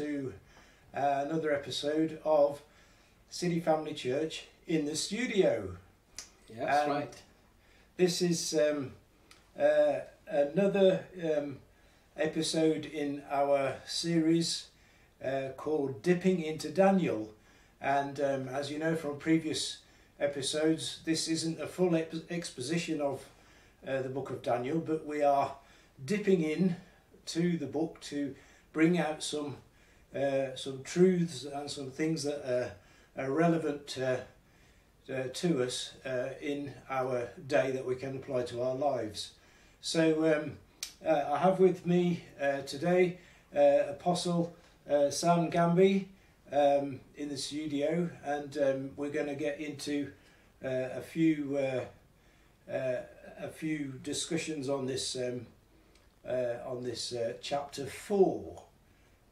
to uh, another episode of City Family Church in the studio. Yeah, that's And right. This is um, uh, another um, episode in our series uh, called Dipping into Daniel. And um, as you know from previous episodes, this isn't a full exposition of uh, the book of Daniel, but we are dipping in to the book to bring out some uh, some truths and some things that are, are relevant uh, to us uh, in our day that we can apply to our lives. So um, uh, I have with me today Apostle Sam Ngambi um, in the studio, and um, we're going to get into a few a few discussions on this um, on this chapter four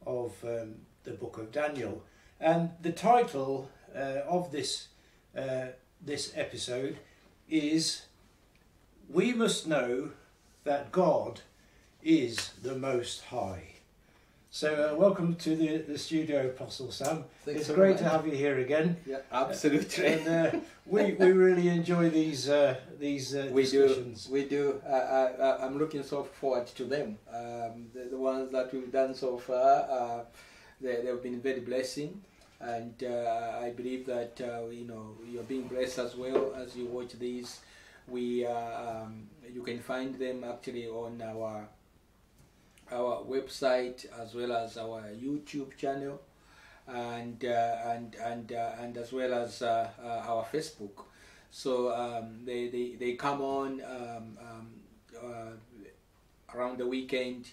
of um, the book of Daniel, and the title uh, of this uh, this episode is "We must know that God is the Most High." So, uh, welcome to the, the studio, Apostle Sam. Thanks it's great much. to have you here again. Yeah, absolutely. And uh, we, we really enjoy these uh, these uh, we do. We do. I, I- I'm looking so forward to them. Um, the, the ones that we've done so far, uh, they, they've been very blessing. And uh, I believe that uh, you know you're being blessed as well as you watch these. We uh, um, you can find them actually on our our website as well as our YouTube channel, and uh, and and uh, and as well as uh, our Facebook. So um, they, they they come on um, um, around the weekend.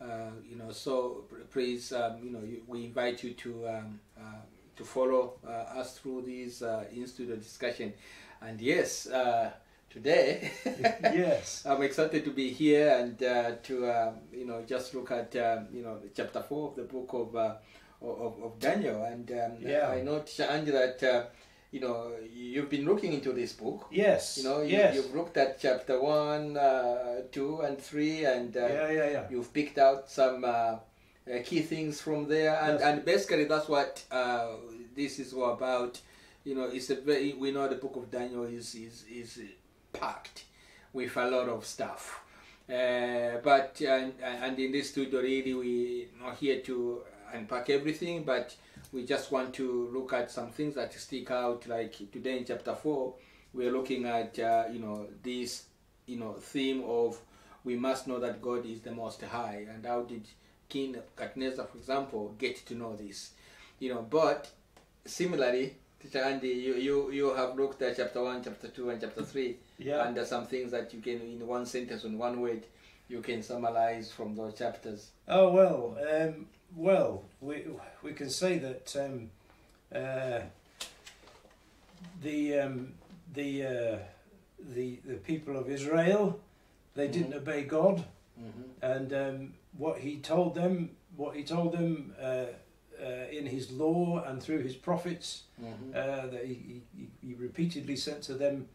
Uh, you know, so please, um, you know, you, we invite you to um, uh, to follow uh, us through these uh, in studio discussion. And yes, uh, today yes. I'm excited to be here and uh, to um, you know just look at um, you know chapter four of the book of uh, of, of Daniel and um, Yeah. I know Ange that uh, you know you've been looking into this book. Yes. You know you, yes. you've looked at chapter one, uh, two, and three, and uh, yeah, yeah, yeah. you've picked out some uh, uh, key things from there, and, Yes. and basically that's what uh, this is all about. You know, it's a very we know the book of Daniel is is is packed with a lot of stuff. Uh, but and, and in this studio, really, we're not here to unpack everything, but we just want to look at some things that stick out. Like today in chapter four, we're looking at uh, you know this you know theme of we must know that God is the Most High, and how did King Nebuchadnezzar, for example, get to know this? You know, but similarly, Teacher Andy, you, you, you have looked at chapter 1, chapter 2, and chapter 3, Yeah. and there's some things that you can, in one sentence, in one word, you can summarize from those chapters. Oh well, um, well, we we can say that um, uh, the um, the uh, the the people of Israel they didn't obey God, Mm-hmm. and um, what He told them, what He told them uh, uh, in His law and through His prophets, Mm-hmm. uh, that he, he, he repeatedly sent to them,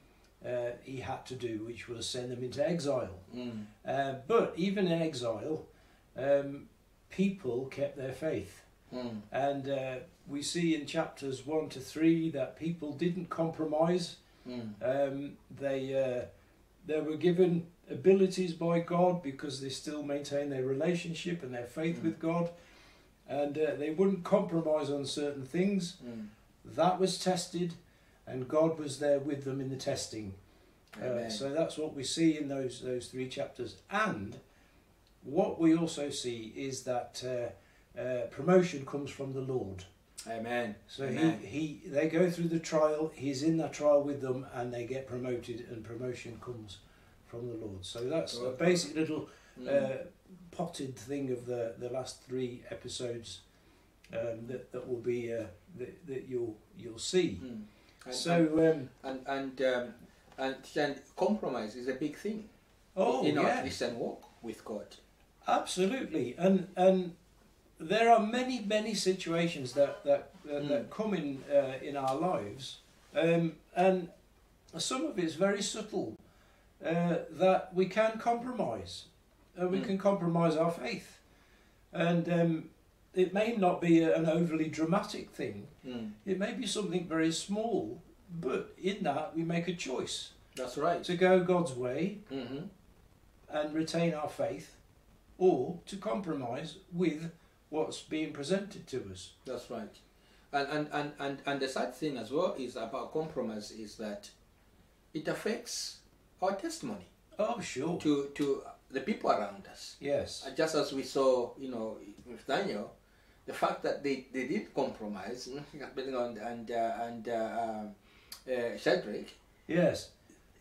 uh, He had to do, which was send them into exile. Mm. Uh, but even in exile, um, people kept their faith. Mm. And uh, we see in chapters 1 to 3 that people didn't compromise. Mm. Um, they, uh, they were given abilities by God because they still maintained their relationship and their faith Mm. with God. And uh, they wouldn't compromise on certain things. Mm. That was tested, and God was there with them in the testing. Uh, so that's what we see in those those three chapters. And what we also see is that uh, uh, promotion comes from the Lord. Amen. So Amen. he, he they go through the trial. He's in that trial with them, and they get promoted, and promotion comes from the Lord. So that's a basic little Mm. uh, potted thing of the the last three episodes um, that that will be uh, that, that you'll you'll see. Mm. And, So um, and and um, and, and compromise is a big thing oh in our yeah, Christian walk with God. absolutely, and and there are many many situations that that that, Mm. that come in uh, in our lives, um, and some of it's very subtle uh, that we can compromise, uh, we Mm. can compromise our faith, and um, it may not be a- an overly dramatic thing. Mm. It may be something very small, but in that we make a choice That's right. to go God's way hmm and retain our faith, or to compromise with what's being presented to us. That's right. And, and, and, and, and the sad thing as well is about compromise is that it affects our testimony Oh, sure. to, to the people around us. Yes. Just as we saw, you know, with Daniel, the fact that they, they did compromise, depending on and uh, and uh, um, uh, Shadrach, Yes.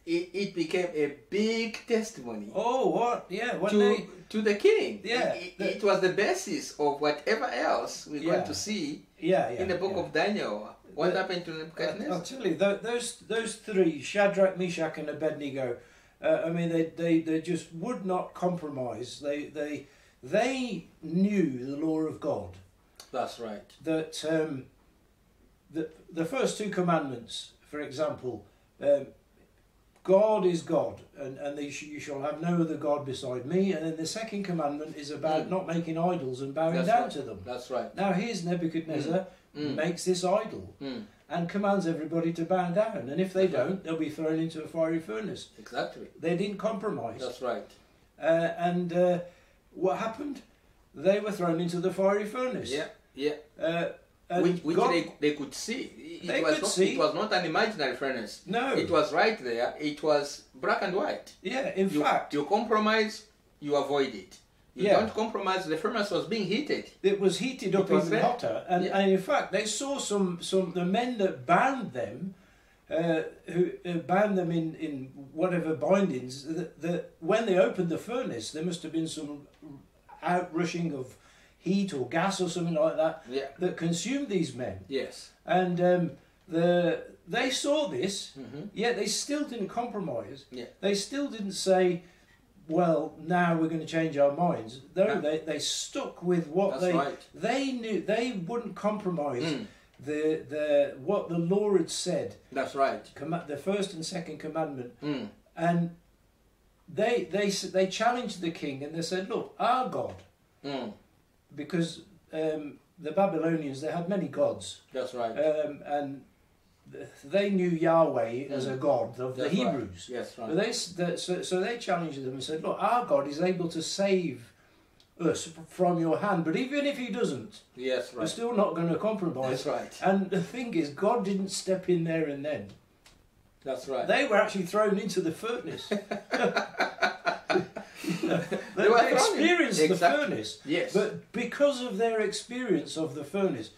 it, it became a big testimony Oh, what? Yeah. To they. to the king. Yeah, it, the- it was the basis of whatever else we're Yeah. going to see Yeah, yeah. in the book yeah. of Daniel. What The- happened to I'll Nebuchadnezzar? tho- those those three, Shadrach, Meshach, and Abednego, uh, I mean, they, they, they just would not compromise. They they they knew the law of God. That's right. That um, the the first two commandments, for example, um, God is God, and and they sh- you shall have no other god beside me. And then the second commandment is about Mm. not making idols and bowing That's down right. to them. That's right. Now here's Nebuchadnezzar Mm. makes this idol Mm. and commands everybody to bow down. And if they That's don't, they'll be thrown into a fiery furnace. Exactly. They didn't compromise. That's right. Uh, and uh, what happened? They were thrown into the fiery furnace. Yeah. Yeah. Uh, which which they, they could see. It They was could not, see. It was not an imaginary furnace. no. It was right there. It was black and white. yeah, in you, fact, you compromise, you avoid it. You Yeah. don't compromise. The furnace was being heated. it was heated up was even there. hotter. And, Yeah. and in fact, they saw some, some the men that bound them, uh, who uh, bound them in, in whatever bindings, that, that when they opened the furnace, there must have been some outrushing of heat or gas or something like that Yeah. that consumed these men. Yes. And um, the they saw this, hmm yet they still didn't compromise. Yeah. They still didn't say, "Well, now we're going to change our minds." No, No. they they stuck with what That's they right. they knew. They wouldn't compromise Mm. the the what the law had said. That's right. The first and second commandment, Mm. and they they they challenged the king and they said, "Look, our God," Mm. Because um, the Babylonians they had many gods. That's right. um, and they knew Yahweh as a Mm. god of the That's right. Hebrews. yes. Right. But they, the, so, so they challenged them and said, "Look, our God is able to save us from your hand, but even if He doesn't, yes. we're still not going to compromise." That's right. And the thing is, God didn't step in there and then. That's right. They were actually thrown into the furnace. they, were experienced the Exactly. furnace. yes. But because of their experience of the furnace,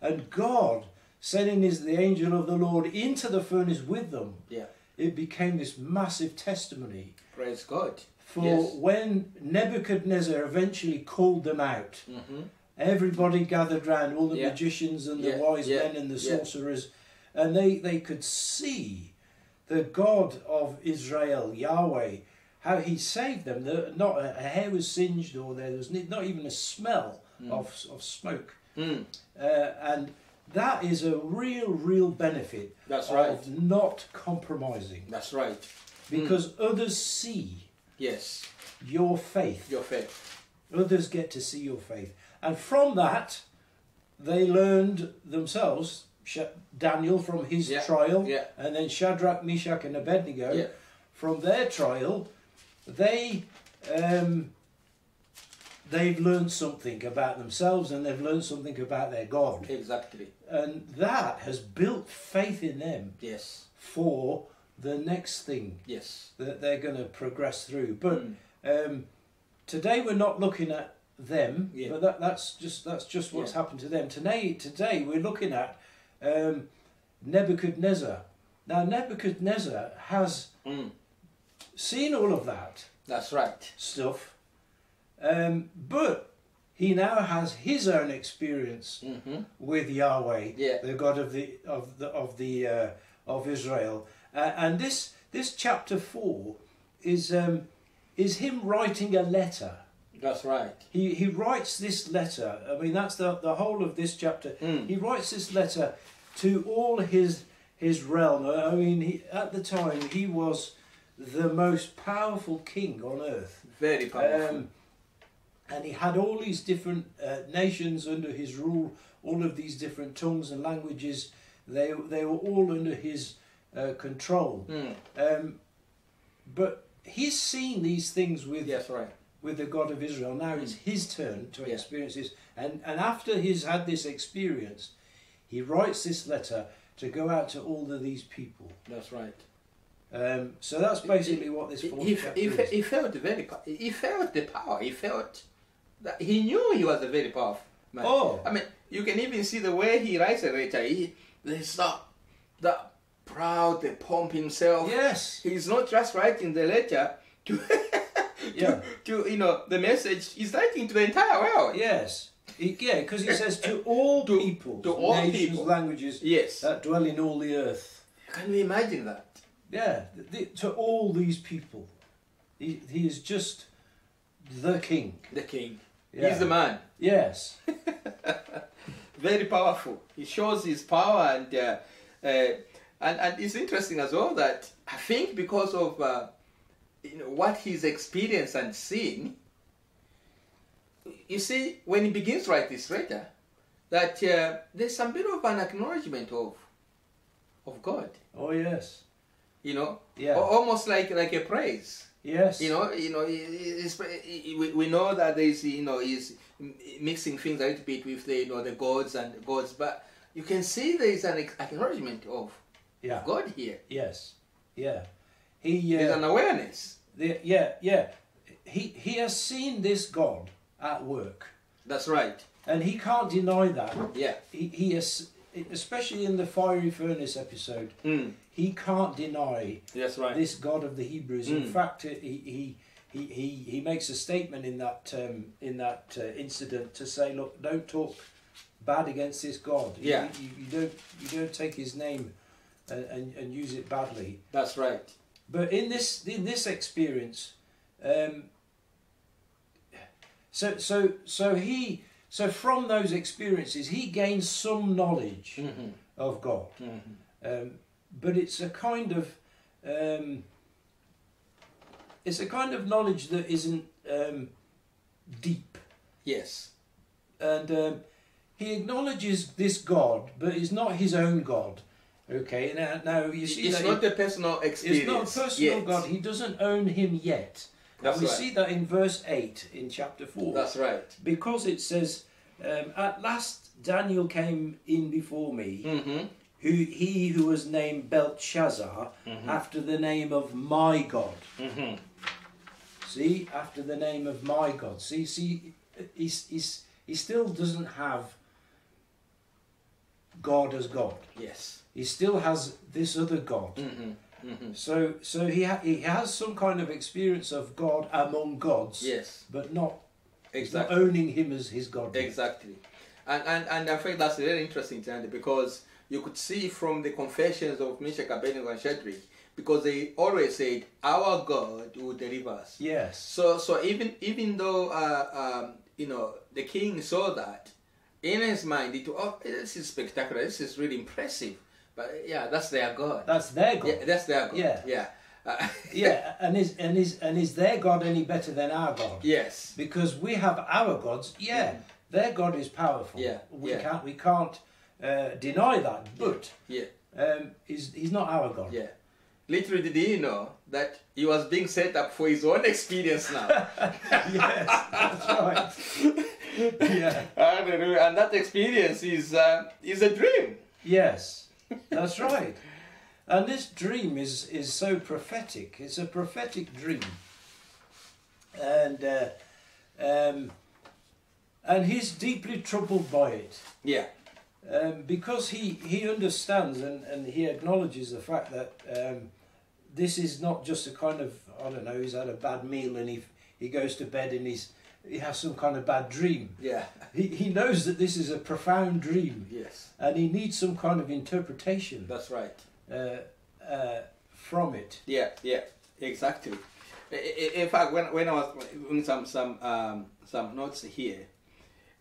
and God sending his the angel of the Lord into the furnace with them, Yeah. it became this massive testimony Praise God. for Yes. when Nebuchadnezzar eventually called them out. hmm Everybody gathered round, all the Yeah. magicians and the Yeah, wise yeah, men and the sorcerers, and they, they could see the God of Israel, Yahweh, how he saved them. The, not a, a hair was singed, or there was not even a smell Mm. of, of smoke. Mm. Uh, and that is a real, real benefit That's of right. not compromising, That's right. because others see Yes. your faith. Your faith. Others get to see your faith. And from that, they learned themselves, Daniel from his Yeah, trial, yeah. and then Shadrach, Meshach, and Abednego Yeah. from their trial, they um, they've learned something about themselves and they've learned something about their God, Exactly. and that has built faith in them Yes. for the next thing Yes. that they're going to progress through. But Mm. um, today we're not looking at them, Yeah. but that, that's just that's just what's Yeah. happened to them. Today, today we're looking at um, Nebuchadnezzar. Now Nebuchadnezzar has Mm. Seen all of that That's right. stuff, um, but he now has his own experience hmm with Yahweh, Yeah. the God of the of the of the uh, of Israel, uh, and this this chapter four is um, is him writing a letter. That's right. He he writes this letter. I mean, that's the the whole of this chapter. Mm. He writes this letter to all his his realm. I mean, he, at the time he was the most powerful king on earth. Very powerful. Um, and he had all these different uh, nations under his rule, all of these different tongues and languages. They they were all under his uh, control. Mm. Um, but he's seen these things with Yes, right. with the God of Israel. Now it's his turn to Yeah. experience this, and and after he's had this experience, he writes this letter to go out to all of these people. That's right. Um, so that's basically what this fourth he, chapter he, is. he felt very. He felt the power. He felt that he knew he was a very powerful man. Oh. I mean, you can even see the way he writes a letter. He there's that that proud, the pomp himself. Yes. He's not just writing the letter to, Yeah. to, to you know the message. He's writing to the entire world. Yes. He, yeah, because he says to all To- people, to all nations, people. languages Yes. that dwell in all the earth. Can you imagine that? Yeah, the, to all these people. He, he is just the king. The king. Yeah. He's the man. Yes. very powerful. He shows his power and uh, uh, and and it's interesting as well that I think because of uh, you know what he's experienced and seen. You see, when he begins to write this letter, that uh, there's some bit of an acknowledgement of of God. Oh, yes. You know, Yeah. Almost like like a praise. Yes. You know, you know, we, we know that there's, you know, is mixing things a little bit with the, you know, the gods and the gods, but you can see there is an acknowledgement of Yeah. God here. Yes. Yeah. He. There's Uh, an awareness. the, yeah. Yeah. He he has seen this God at work, That's right. and he can't deny that. Yeah. He he has, especially in the fiery furnace episode, Mm. he can't deny That's right. this God of the Hebrews. In Mm. fact, he he. He, he, he makes a statement in that um, in that uh, incident to say, look, don't talk bad against this God. You- Yeah. You, you, don't you don't take his name and, and, and use it badly. That's right. But in this in this experience, um, so so so he so from those experiences he gains some knowledge Mm-hmm. of God, Mm-hmm. um, but it's a kind of um, it's a kind of knowledge that isn't um, deep, Yes. and um, he acknowledges this God, but it's not his own God. Okay, now now you see It's not a personal experience. it's not personal yet. God. He doesn't own him yet. That's we right. see that in verse 8 in chapter 4. That's right. because it says, um, At last Daniel came in before me, Mm-hmm. who he who was named Belshazzar, after the name of my God. Mm-hmm. See, after the name of my God. See, see, he's, he's, he still doesn't have God as God. Yes. He still has this other God. Mm-hmm. So, so he ha- he has some kind of experience of God among gods, Yes. but not he's not owning him as his God. Exactly. And, and, and I think that's very interesting, Tandy, because you could see from the confessions of Meshach, Abednego, and Shadrach, because they always said, Our God will deliver us. Yes. So, so even even though uh, um, you know the king saw that, in his mind, it oh, this is spectacular. This is really impressive. But yeah, that's their God. That's their God. yeah, that's their God. Yeah. yeah, Uh, yeah, and is and is and is their God any better than our God? yes, Because we have our gods. Yeah, their God is powerful. Yeah, we yeah. can't we can't uh, deny that. But yeah, um, he's he's not our God. yeah. Literally, did he know that he was being set up for his own experience now. yes, that's right. yeah. And that experience is uh, is a dream. Yes, that's right. And this dream is, is so prophetic. It's a prophetic dream. And uh, um, and he's deeply troubled by it. Yeah, Um, because he, he understands and, and he acknowledges the fact that um, this is not just a kind of, I don't know, he's had a bad meal and he, he goes to bed and he's, he has some kind of bad dream. yeah, He, he knows that this is a profound dream yes, and he needs some kind of interpretation that's right. uh, uh, from it. Yeah, yeah, exactly. In fact, when when I was doing some some um, some notes here,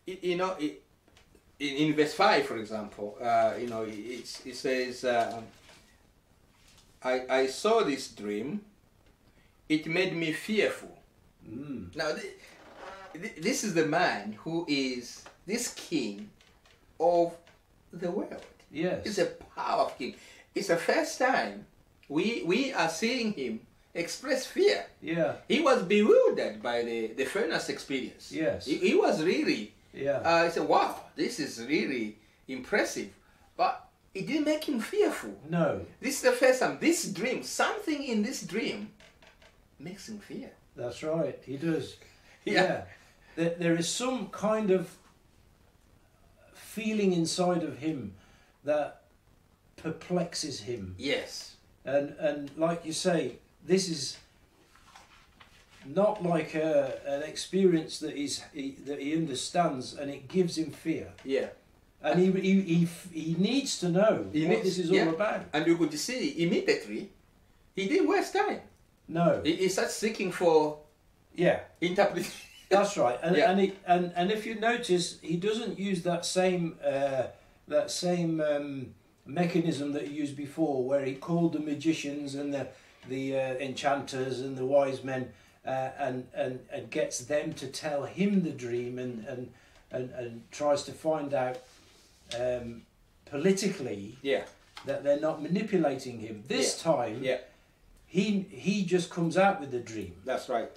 it, you know, it, in, in verse five, for example, uh, you know, it, it says, um, "I I saw this dream. It made me fearful." Mm. Now, th- th- this is the man who is this king of the world. Yes. It's a powerful king. It's the first time we we are seeing him express fear. yeah. He was bewildered by the, the furnace experience. Yes. He, he was really, Yeah. uh, he said, wow, this is really impressive. But it didn't make him fearful. no. This is the first time, this dream, something in this dream makes him fear. That's right. He does. Yeah. Yeah. There, there is some kind of feeling inside of him that perplexes him. Yes. And and like you say, this is not like a, an experience that he's he, that he understands, and it gives him fear. Yeah. And he he he, he needs to know He what needs- this is yeah. all about. And you could see immediately, he didn't waste time. No. He, he starts seeking for Yeah. interpretation. That's right, and Yeah. and, he, and and if you notice, he doesn't use that same uh, that same um, mechanism that he used before, where he called the magicians and the the uh, enchanters and the wise men, uh, and and and gets them to tell him the dream, and and and, and tries to find out um, politically yeah. that they're not manipulating him. This time, Yeah. he he just comes out with the dream, That's right.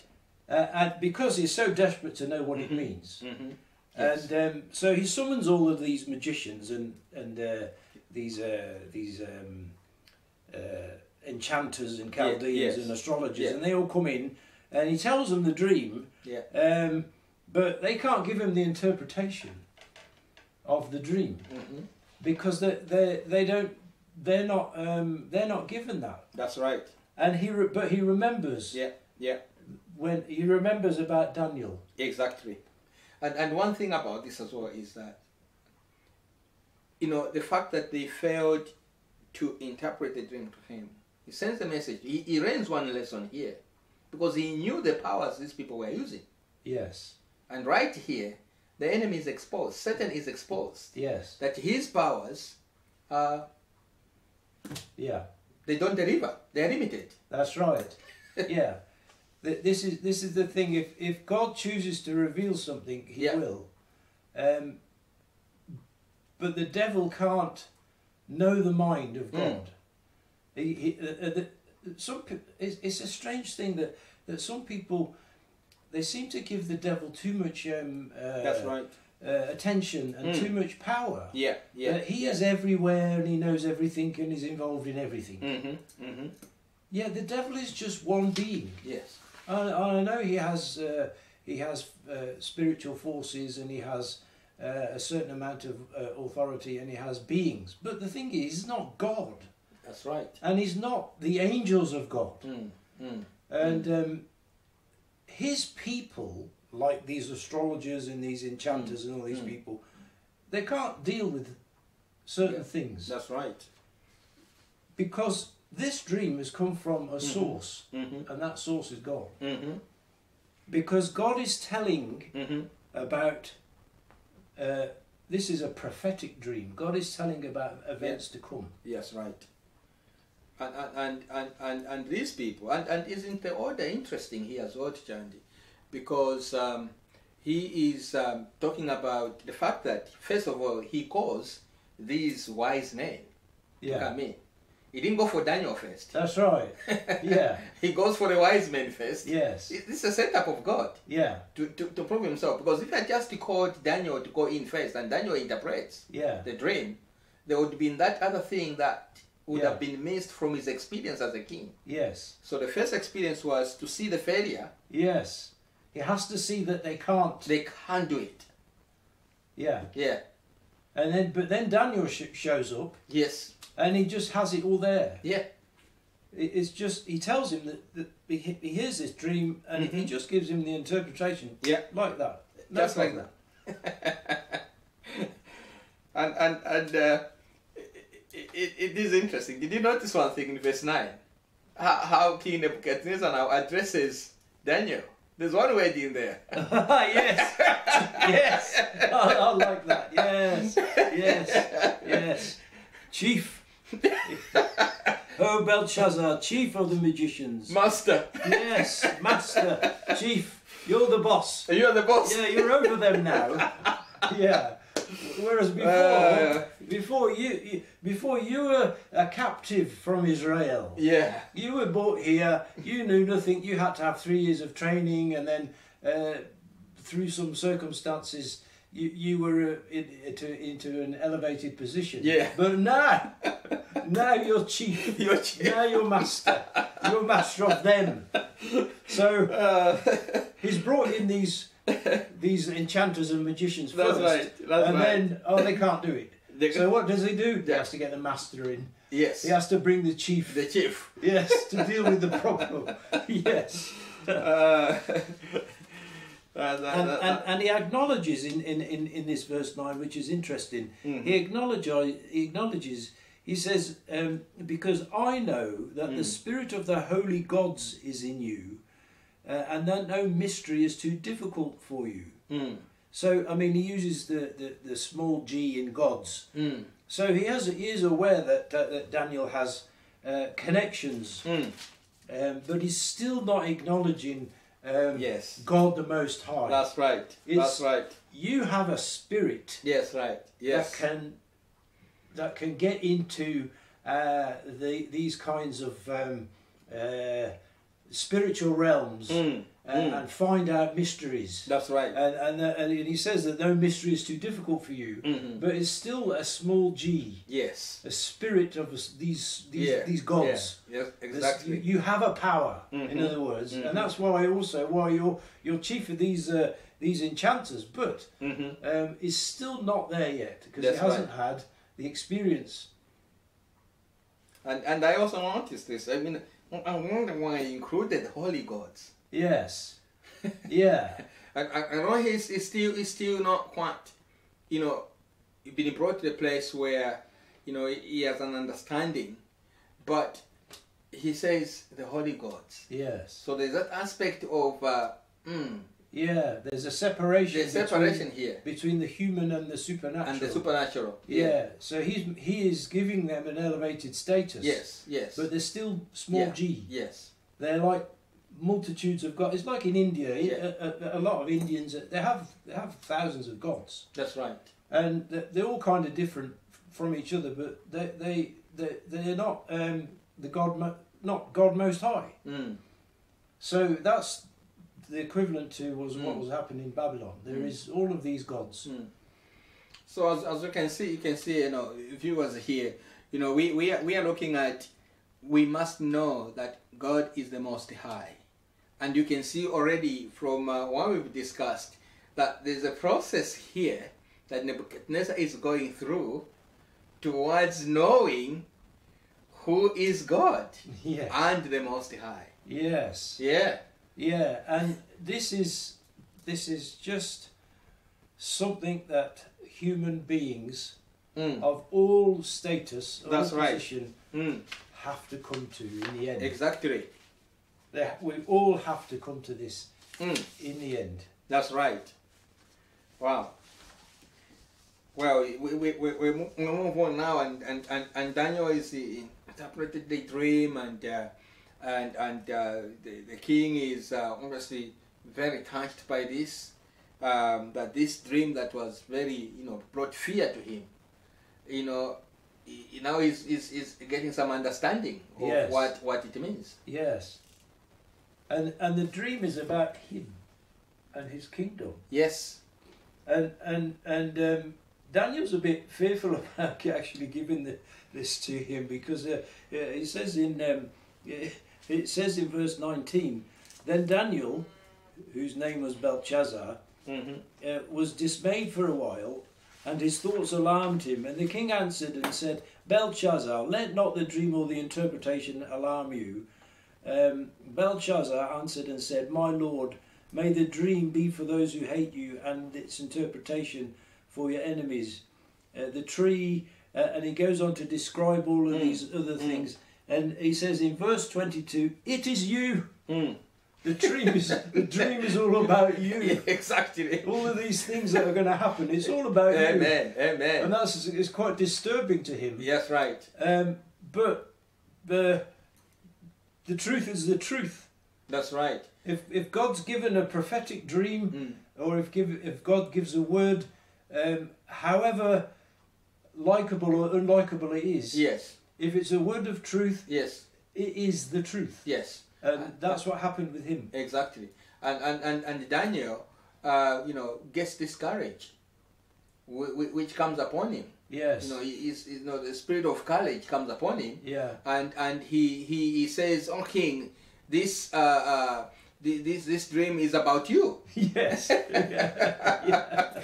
Uh, and because he's so desperate to know what Mhm. it means. Mm-hmm. And um, so he summons all of these magicians and and uh, these uh, these um, uh, enchanters and Chaldeans yes. and astrologers, Yeah. and they all come in, and he tells them the dream, Yeah. um, but they can't give him the interpretation of the dream Mm-hmm. because they they they don't they're not um, they're not given that. That's right. And he re- but he remembers Yeah. Yeah. When he remembers about Daniel. Exactly. And and one thing about this as well is that you know the fact that they failed to interpret the dream to him. He sends a message. He, he learns one lesson here because he knew the powers these people were using. Yes, And right here, the enemy is exposed. Satan is exposed. yes, That his powers, are. yeah. they don't deliver. They are limited. That's right. yeah. Th- This is this is the thing. If if God chooses to reveal something, He Yeah. will. Um, but the devil can't know the mind of Mm. God. He, he, uh, uh, the, some it's, it's a strange thing that, that some people they seem to give the devil too much um, uh, That's right. uh, attention and Mm. too much power. Yeah, yeah. That he is everywhere and he knows everything and is involved in everything. Mm-hmm, mm-hmm. Yeah, the devil is just one being. Yes. I, I know he has uh, he has uh, spiritual forces and he has uh, a certain amount of uh, authority and he has beings, but the thing is, he's not God, That's right. and he's not the angels of God, Mm, mm. and um, his people, like these astrologers and these enchanters and all these Mm. people, they can't deal with certain Yeah. things That's right. because this dream has come from a Mhm. source, Mm-hmm. and that source is God. Mm-hmm. Because God is telling Mm-hmm. about uh, this is a prophetic dream. God is telling about events to come. Yes, right. And and, and, and, and these people and, and isn't the order interesting here as well, Chandi? Because um, he is um, talking about the fact that first of all he calls these wise men come in. He didn't go for Daniel first. that's right. Yeah, he goes for the wise men first. yes, This is a setup of God yeah, to, to, to prove himself. Because if I just called Daniel to go in first and Daniel interprets yeah, the dream, there would be that other thing that would Yeah. have been missed from his experience as a king. yes, So the first experience was to see the failure. yes. He has to see that they can't. They can't do it. Yeah, Yeah. and then but then Daniel sh- shows up Yes. And he just has it all there. Yeah. It- It's just he tells him that, that he, he hears this dream and he Mhm. just gives him the interpretation. Yeah. like that. Just like that. and and and uh, it, it, it is interesting. Did you notice one thing in verse nine? How, how King Nebuchadnezzar now addresses Daniel. There's one word in there. yes, yes, I, I like that. Yes, yes, yes. Chief. oh, Belshazzar, chief of the magicians. Master. Yes, master, chief. You're the boss. Are You're the boss. Yeah, you're over them now. Yeah. Whereas before, Uh, before you, you, before you were a captive from Israel. yeah. You were brought here. You knew nothing. You had to have three years of training, and then uh, through some circumstances, you you were uh, in, into into an elevated position. Yeah. But now, now you're chief. You're chief. Now you're master. You're master of them. So Uh, he's brought in these these enchanters and magicians That's first, right, that's and right. then oh they can't do it. So what does he do? He has to get the master in. yes. He has to bring the chief. The chief. Yes, to deal with the problem. yes. Uh, And, and, and he acknowledges in, in, in, in this verse 9, which is interesting, Mhm. he, acknowledges, he acknowledges, he says, um, Because I know that the Mm. spirit of the holy gods is in you, uh, and that no mystery is too difficult for you. Mm, So, I mean, he uses the, the, the small g in gods. mm, So he, has, he is aware that, uh, that Daniel has uh, connections, mm. um, but he's still not acknowledging um, Yes. God the Most High. That's right. It's- That's right. you have a spirit Yes, right. Yes. that can that can get into uh, the these kinds of um, uh, spiritual realms Mm, and, mm. and find out mysteries. That's right. And, and, uh, and he says that no mystery is too difficult for you, Mhm. but it's still a small g, Yes. a spirit of these these Yeah, these gods. Yeah. Yes, exactly. You, you have a power, in Mhm. other words, Mhm. and that's why also why you're you're chief of these uh, these enchanters, but hmm um, is still not there yet because he hasn't had the experience. And and I also noticed this. I mean, I wonder why he included holy gods. Yes, yeah, I, I, I know he's, he's still he's still not quite, you know, been brought to the place where, you know, he has an understanding, but he says the holy gods. yes, So there's that aspect of uh, mm, yeah. There's a separation. the separation here between, between the human and the supernatural. and the supernatural. Yeah. So he's he is giving them an elevated status. Yes. Yes. But they're still small Yeah. g. yes. They're like multitudes of gods. It's like in India. Yeah. A, a, a lot of Indians they have they have thousands of gods. That's right. and they're, they're all kind of different from each other, but they they they they're not um, the God not God Most High. Mm. So that's the equivalent to was what Mm. was happening in Babylon. There Mm. is all of these gods. Mm. So as, as you can see, you can see, you know, viewers here, you know, we, we, are, we are looking at, we must know that God is the Most High. And you can see already from uh, what we've discussed that there's a process here that Nebuchadnezzar is going through towards knowing who is God Yes. and the Most High. Yes. Yeah. Yeah, and this is this is just something that human beings Mm. of all status, of That's all right. position, Mm. have to come to in the end. Exactly. They, we all have to come to this Mm. in the end. That's right. Wow. Well, we, we, we, we move on now, and, and, and, and Daniel is interpreted the dream, and uh, and and uh, the, the king is uh, obviously very touched by this. Um, that this dream that was very you know brought fear to him. You know, he, now is is is getting some understanding of Yes. what what it means. Yes. And and the dream is about him and his kingdom. Yes. And and and um, Daniel's a bit fearful about actually giving the, this to him because uh, uh, he says in um, it says in verse 19 then Daniel whose name was Belshazzar Mm-hmm. uh, was dismayed for a while, and his thoughts alarmed him. And the king answered and said, Belshazzar, let not the dream or the interpretation alarm you. Um, Belshazzar answered and said, My lord, may the dream be for those who hate you, and its interpretation for your enemies. Uh, the tree, uh, and he goes on to describe all of Mm. these other Mm. things. And he says in verse 22, It is you. Mm. The dream is, the dream is all about you Yeah, exactly. all of these things that are going to happen. It's all about you, Amen. Amen. and that's it's quite disturbing to him. Yes, right. Um, but the the truth is the truth, That's right. If if God's given a prophetic dream, Mm. or if give if God gives a word, um, however likable or unlikable it is, Yes. If it's a word of truth, Yes. it is the truth, Yes. and that's what happened with him. Exactly. And and and, and Daniel, uh, you know, gets discouraged, wh- wh- which comes upon him. Yes. You know, he is, you know, the spirit of courage comes upon him, Yeah. and and he he, he says, "Oh King, this uh, uh, this this dream is about you." Yes. yeah. yeah.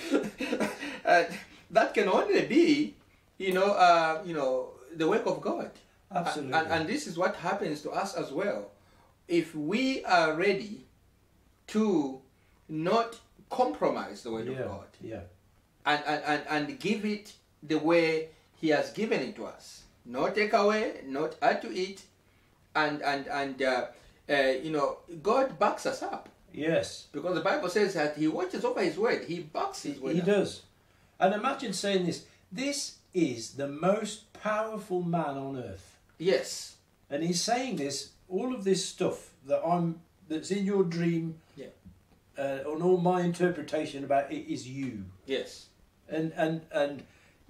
uh, that can only be, you know, uh, you know, the work of God. Absolutely. And, and this is what happens to us as well. If we are ready to not compromise the word yeah. of God Yeah. and, and, and, and give it the way He has given it to us, not take away, not add to it, and and and uh, uh, you know, God backs us up Yes. because the Bible says that He watches over His word. He backs His word. He up. does. And imagine saying this. This is the most powerful man on earth. Yes. And he's saying this, all of this stuff that I'm that's in your dream, Yeah. uh, and all my interpretation about it is you. Yes. And and and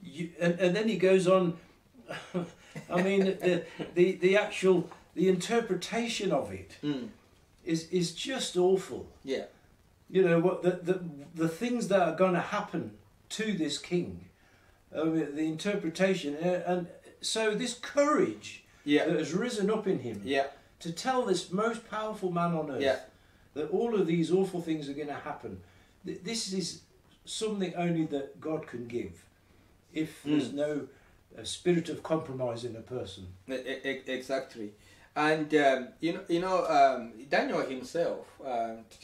you and, and then he goes on. I mean, the, the the actual the interpretation of it Mm. is is just awful. Yeah. You know what the the the things that are going to happen to this king, the interpretation, uh, and so this courage Yeah. that has risen up in him Yeah. to tell this most powerful man on earth Yeah. that all of these awful things are going to happen. Th- This is something only that God can give. If there's Mm. no uh, spirit of compromise in a person. Exactly, and um, you know, you know, um, Daniel himself,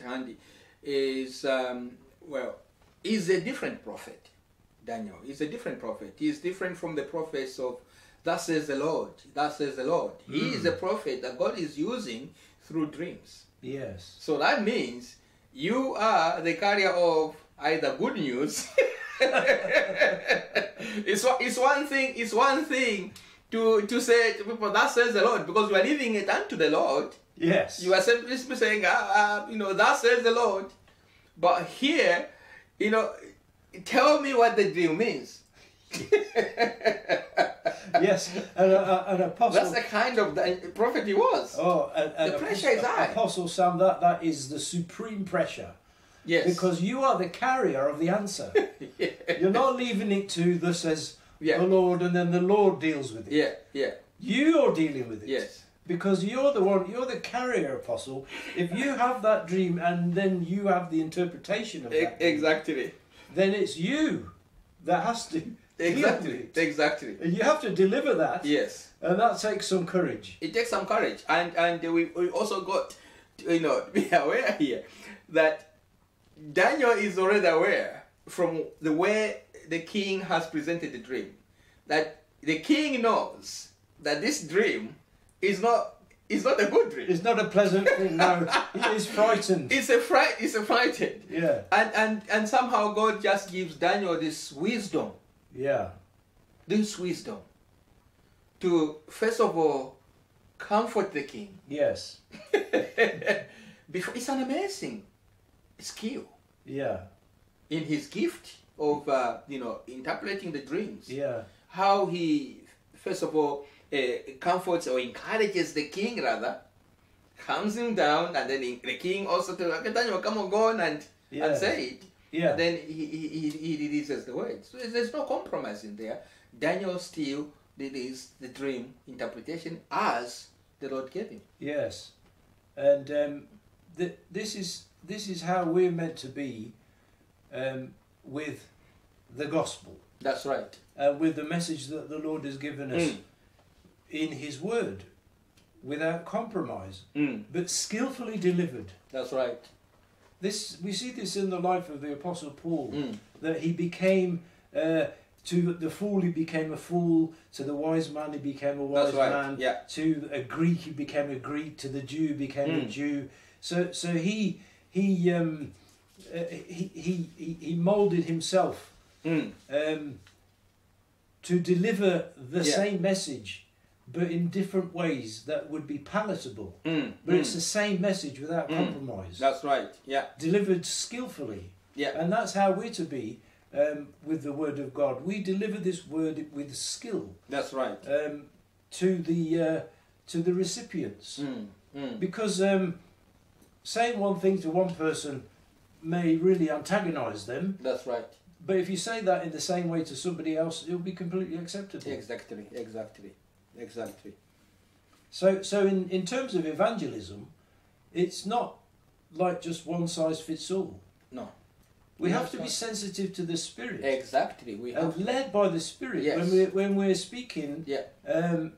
Andy, is um, well, is a different prophet. Daniel is a different prophet. He is different from the prophets of, "Thus says the Lord." Thus says the Lord. He is a prophet that God is using through dreams. Yes. So that means you are the carrier of either good news. it's one- it's one thing. It's one thing to to say to people that says the Lord because you are leaving it unto the Lord. Yes. You are simply saying, ah, ah, you know, that says the Lord. But here, you know, tell me what the dream means. yes. And uh, an apostle. That's the kind of the prophet he was. Oh, and, and The pressure is high. Apostle Sam, that, that is the supreme pressure. yes. Because you are the carrier of the answer. yeah. You're not leaving it to the says Yeah. the Lord and then the Lord deals with it. yeah, yeah, You're dealing with it. yes, Because you're the one, you're the carrier apostle. If you have that dream and then you have the interpretation of E- exactly, then it's you that has to exactly, exactly. And you have to deliver that, Yes. and that takes some courage. it takes some courage and and we, we also got to, you know be aware here that daniel is already aware from the way the king has presented the dream that the king knows that this dream is not is not a good dream It's not a pleasant thing. No, he is frightened. it's a fright it's a frightened. Yeah, and and and somehow god just gives daniel this wisdom. Yeah, this wisdom. To first of all comfort the king. Yes, Before it's an amazing skill. Yeah, in his gift of uh, you know interpreting the dreams. yeah, How he first of all uh, comforts or encourages the king rather, calms him down, and then the king also tells okay, Daniel, come on, go on and Yeah. and say it. yeah. Then he, he, he, releases the words. So there's no compromise in there. Daniel still released the dream interpretation as the Lord gave him. Yes, and um, th- this is this is how we're meant to be um, with the gospel That's right. and with the message that the Lord has given us Mm. In His Word, without compromise, Mm. but skillfully delivered. That's right. This we see this in the life of the Apostle Paul Mm. that he became. Uh, to the fool he became a fool. To the wise man he became a wise right. man. Yeah. to a Greek he became a Greek, to the Jew he became a Mm. Jew. So so he he um, uh, he, he he he molded himself Mm. um, to deliver the Yeah. same message but in different ways that would be palatable. Mm, But mm. it's the same message without Mm. compromise, That's right. Yeah. delivered skillfully. Yeah. And that's how we're to be um, with the Word of God. We deliver this Word with skill That's right. um, to the uh, to the recipients, Mm, mm. because um, saying one thing to one person may really antagonise them. That's right. But if you say that in the same way to somebody else, it'll be completely acceptable. Exactly. Exactly. Exactly. So, so in, in terms of evangelism, it's not like just one size fits all. No. We No, have it's to be sensitive to the Spirit Exactly. We have. and led by the Spirit Yes. when we're when we're speaking. Yeah. Um,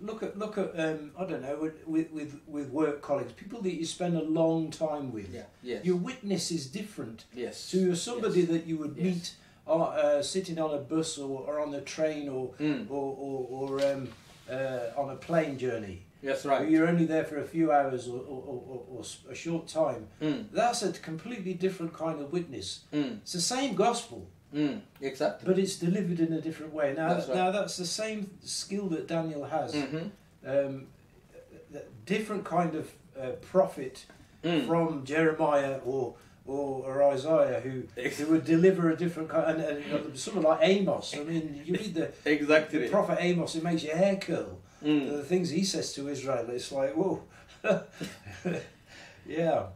look at look at um, I don't know with, with with work colleagues, people that you spend a long time with. Yeah. Yes. Your witness is different yes. to somebody Yes. that you would Yes. meet uh, uh, sitting on a bus or, or on the train or Mm. or, or, or um, uh, on a plane journey. That's where right. You're only there for a few hours or, or, or, or, a short time. Mm. That's a completely different kind of witness. Mm. It's the same gospel, Mm. Exactly. but it's delivered in a different way. Now, That's right. now that's the same skill that Daniel has. Mm-hmm. Um, different kind of uh, prophet Mm. from Jeremiah or, or or Isaiah who who would deliver a different kind. And, and someone like Amos. I mean, you read the, the prophet Amos, it makes your hair curl. Mm. The things he says to Israel, it's like whoa. yeah.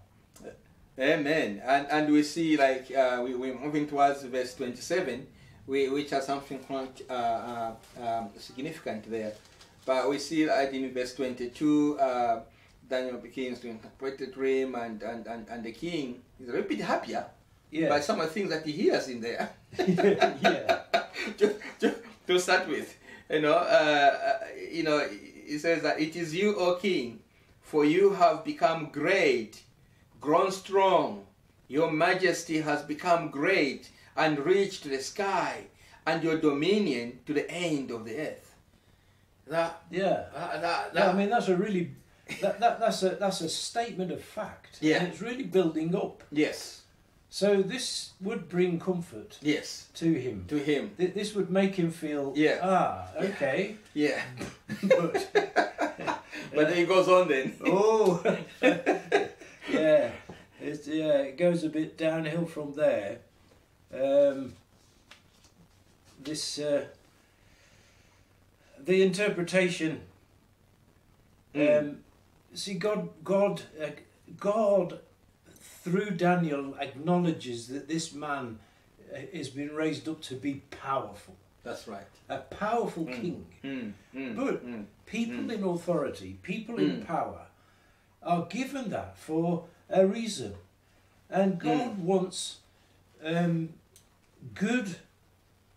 Amen. And and we see like uh, we we're moving towards verse twenty seven, we which has something quite uh, uh, um, significant there. But we see that in verse twenty two, uh, Daniel begins to interpret the dream, and and, and, and the king is a little bit happier Yeah. by some of the things that he hears in there. yeah. to, to, to start with, you know, uh, uh, you know, he says that it is you, O King, for you have become great, grown strong. Your majesty has become great and reached to the sky, and your dominion to the end of the earth. That, Yeah. that, that, Yeah, I mean that's a really that, that that's a that's a statement of fact. Yeah. And it's really building up. yes, So this would bring comfort yes, to him. to him, Th- This would make him feel Yeah. ah, okay. yeah. but But then he goes on then. oh yeah. It's yeah, it goes a bit downhill from there. Um this uh the interpretation Mm. Um, see, God, God, uh, God, through Daniel, acknowledges that this man uh, has been raised up to be powerful, That's right. a powerful Mm. king. Mm, mm, But mm. people Mm. in authority, people in Mm. power, are given that for a reason, and God wants um, good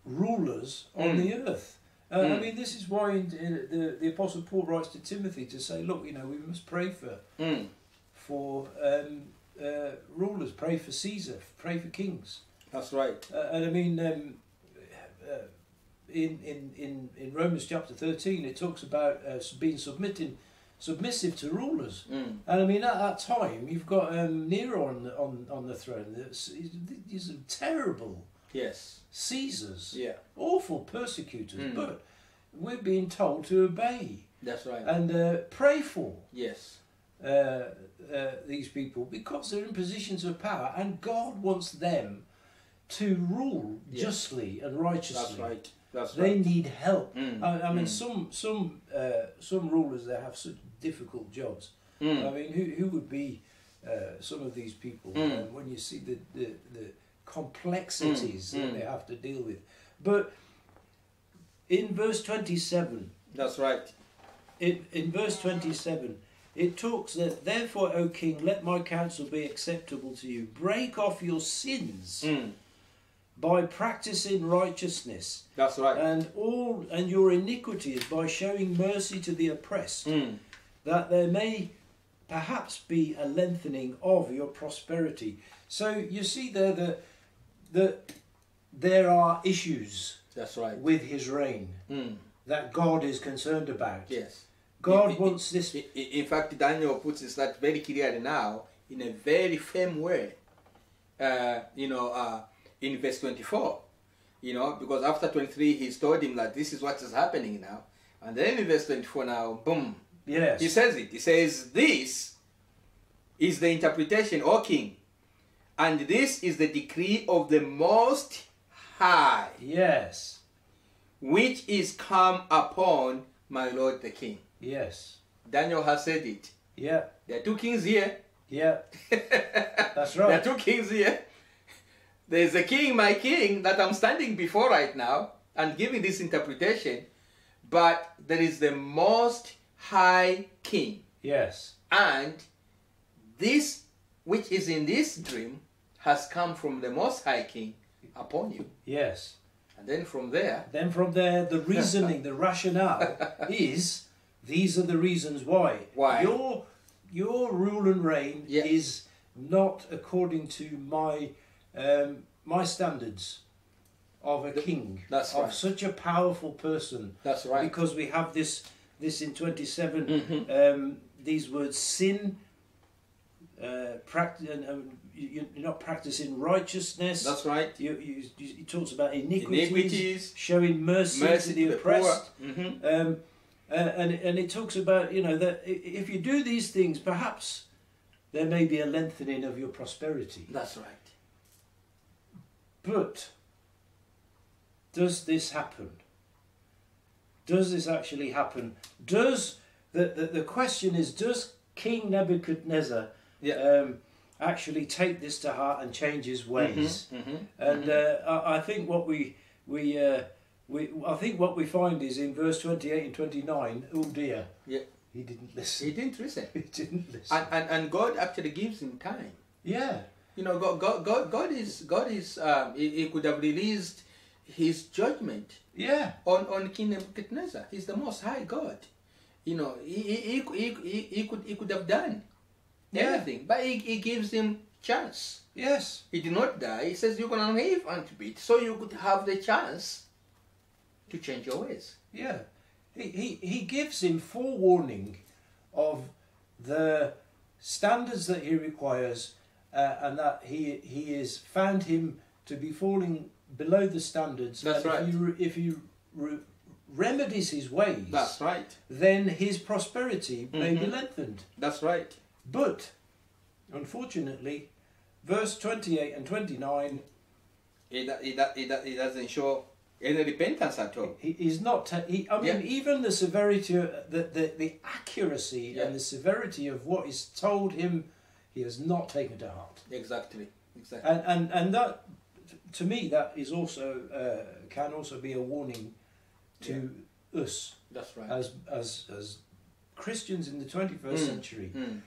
rulers on Mm. the earth. Uh, I Mm. mean, this is why in, in the, the Apostle Paul writes to Timothy to say, look, you know, we must pray for Mm. for um, uh, rulers, pray for Caesar, pray for kings. That's right. Uh, and I mean, um, uh, in, in, in, in Romans chapter 13, it talks about uh, being submitting, submissive to rulers. Mm. And I mean, at that time, you've got um, Nero on, the- on, on the throne. He's are terrible Yes. Caesars, Yeah. awful persecutors, Mm. but we're being told to obey That's right. and uh, pray for yes. uh, uh, these people because they're in positions of power, and God wants them to rule Yes. justly and righteously. That's right. That's They right. need help. Mm. I, I mean, Mm. some some uh, some rulers that have such difficult jobs. I Mm. mean, who who would be uh, some of these people Mm. um, when you see the the, the complexities Mm. that Mm. they have to deal with? But in verse twenty seven, That's right. in, in verse 27, it talks that, Therefore, O king, let my counsel be acceptable to you. Break off your sins Mm. by practicing righteousness, That's right. and all and your iniquities by showing mercy to the oppressed, Mm. that there may perhaps be a lengthening of your prosperity. So you see there that, that there are issues That's right. with his reign Mm. that God is concerned about. Yes. God I- I- wants this I- I- In fact, Daniel puts it that very clearly now in a very firm way. Uh, you know, uh, in verse 24. You know, because after 23, he's told him that this is what is happening now. And then in verse 24 now, boom, Yes. he says it. He says, This is the interpretation, O king, and this is the decree of the Most High, Yes. which is come upon my lord the king. Yes. Daniel has said it. Yeah. There are two kings here. Yeah. That's right. There are two kings here. There's a king, my king, that I'm standing before right now and giving this interpretation. But there is the most high king. Yes. And this which is in this dream has come from the most high king upon you. Yes. And then from there, Then from there, the reasoning, the rationale is these are the reasons why. Why? Your your rule and reign Yeah. is not according to my um, my standards of a king. that's of right. such a powerful person. that's right. Because we have this this in 27 Mhm. um, these words sin uh, practice and um, you, you're not practicing righteousness That's right. you, you, you, he talks about iniquities, Iniquities, showing mercy, mercy to the to the oppressed, poor. Mhm. um, uh, and and it talks about you know that if you do these things, perhaps there may be a lengthening of your prosperity. That's right. But does this happen? Does this actually happen? Does the the, the question is does King Nebuchadnezzar Yeah. um, actually take this to heart and change his ways? Mhm, mhm, And mhm. uh, I, I think what we we uh, we I think what we find is in verse twenty eight and twenty nine. Oh dear, Yeah. he didn't listen. he didn't listen. He didn't listen. And, and, and God actually gives him time. yeah, You know, God, God, God, God is, God is, um, he, he could have released his judgment yeah, on, on King Nebuchadnezzar. He's the most high God. You know, he, he, he, he, he, he could, he could have done Yeah. anything, but he, he gives him chance. yes, He did not die. He says you're gonna live unto it, so you could have the chance to change your ways. yeah. He, he he gives him forewarning of the standards that he requires, uh, and that he he is found him to be falling below the standards. That's and right. If he, re- if he re- remedies his ways, That's right. then his prosperity may be Mhm. lengthened. That's right. But, unfortunately, verse 28 and 29, He, it, it, it doesn't show any repentance at all. he, he's not, he, I mean, Yeah. even the severity, of, the, the, the accuracy Yeah. and the severity of what is told him, he has not taken to heart. Exactly. Exactly. And, and, and that, to me, that is also, uh, can also be a warning to us That's right. as, as, as Christians in the 21st Mm. century. Mm,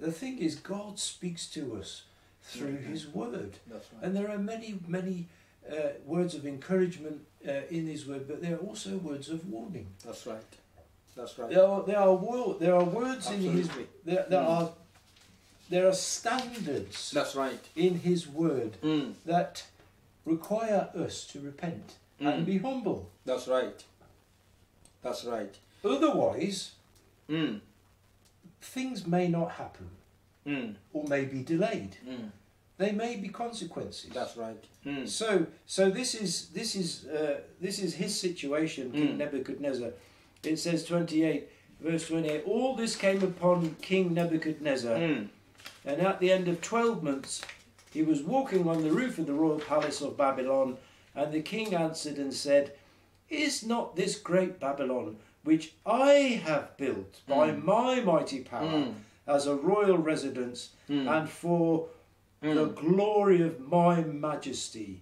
The thing is, God speaks to us through. His Word. that's right. And there are many, many uh, words of encouragement uh, in His Word, but there are also words of warning. That's right. That's right. There are, there are, wo- there are words in His Absolutely. there, there Mm. are there are standards That's right. in His Word Mm, that require us to repent and Mm. be humble. that's right. That's right. Otherwise, Mm, things may not happen mm, or may be delayed. mm, There may be consequences. that's right. Mm, So, so this is this is uh, this is his situation, King Mm. Nebuchadnezzar. It says twenty eight, verse twenty eight. All this came upon King Nebuchadnezzar, mm, and at the end of twelve months, he was walking on the roof of the royal palace of Babylon, and the king answered and said, "Is not this great Babylon, which I have built by Mm. my mighty power, mm, as a royal residence, mm, and for the mm. glory of my majesty.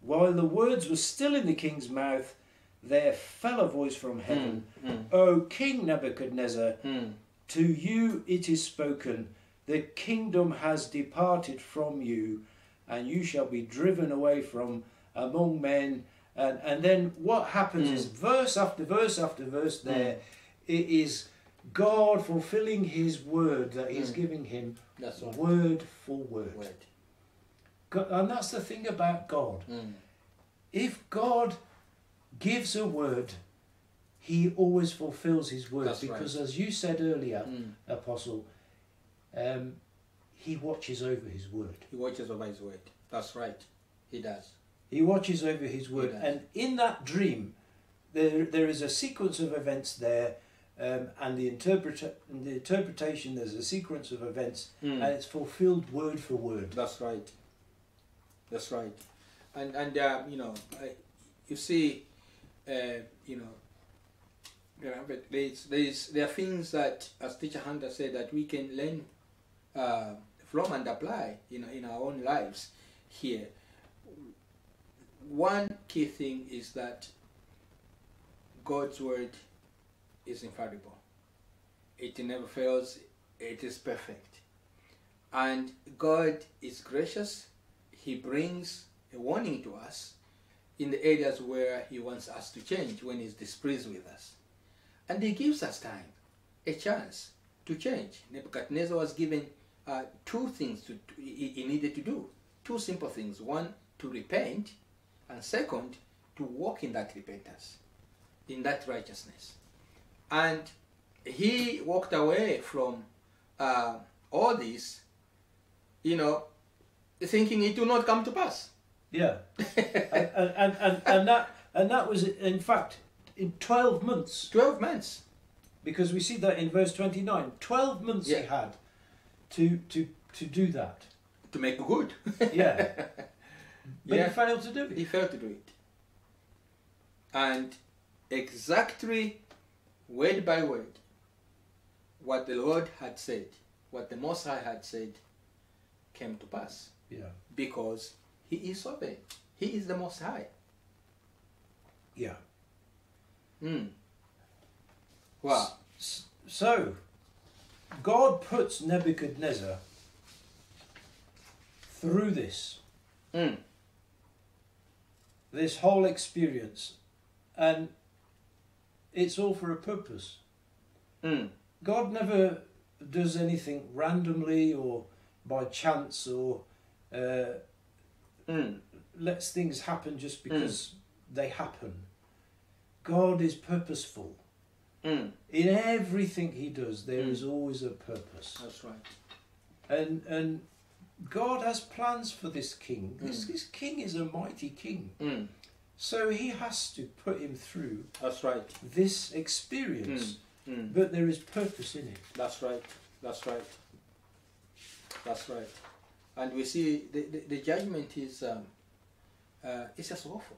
While the words were still in the king's mouth, there fell a voice from heaven Mm, O King Nebuchadnezzar, mm, to you it is spoken, the kingdom has departed from you, and you shall be driven away from among men. And, and then what happens Mm. is verse after verse after verse there, it is God fulfilling his word that he's Mm. giving him That's right. word for word. Word. God, and that's the thing about God. Mm, If God gives a word, he always fulfills his word. That's right. because as you said earlier, mm. Apostle, um, he watches over his word. He watches over his word. That's right. He does. He watches over his word. And in that dream, there there is a sequence of events there, um, and the interpret the interpretation there's a sequence of events, Mm. and it's fulfilled word for word. That's right. That's right. And and uh, you know, I, you see, uh, you know, you know, but there's there's there are things that, as Teacher Andy said, that we can learn uh, from and apply in in our own lives here. One key thing is that God's word is infallible. It never fails. It is perfect. And God is gracious. He brings a warning to us in the areas where He wants us to change when He's displeased with us. And He gives us time, a chance to change. Nebuchadnezzar was given uh, two things to, he needed to do. Two simple things. One, to repent, and second, to walk in that repentance, in that righteousness. And he walked away from uh, all this, you know, thinking it will not come to pass. Yeah, and, and, and, and, that and that was in fact in twelve months 12 months. because we see that in verse twenty nine. Twelve months he had to to to do that. to make good. Yeah, but Yeah. he failed to do it. he failed to do it. And exactly word by word, what the Lord had said, what the Most High had said, came to pass Yeah, because He is sovereign. He is the Most High. yeah. Mm. Wow. S- So, God puts Nebuchadnezzar through this, Mm. This whole experience, and it's all for a purpose. Mm. God never does anything randomly or by chance or uh, Mm. lets things happen just because they happen. God is purposeful. Mm. In everything he does, there Mm. is always a purpose. That's right. And and God has plans for this king. This, Mm. this king is a mighty king. Mm. So he has to put him through That's right. this experience. Mm. But there is purpose in it. That's right. That's right. That's right. And we see the, the, the judgment is um, uh, it's just awful.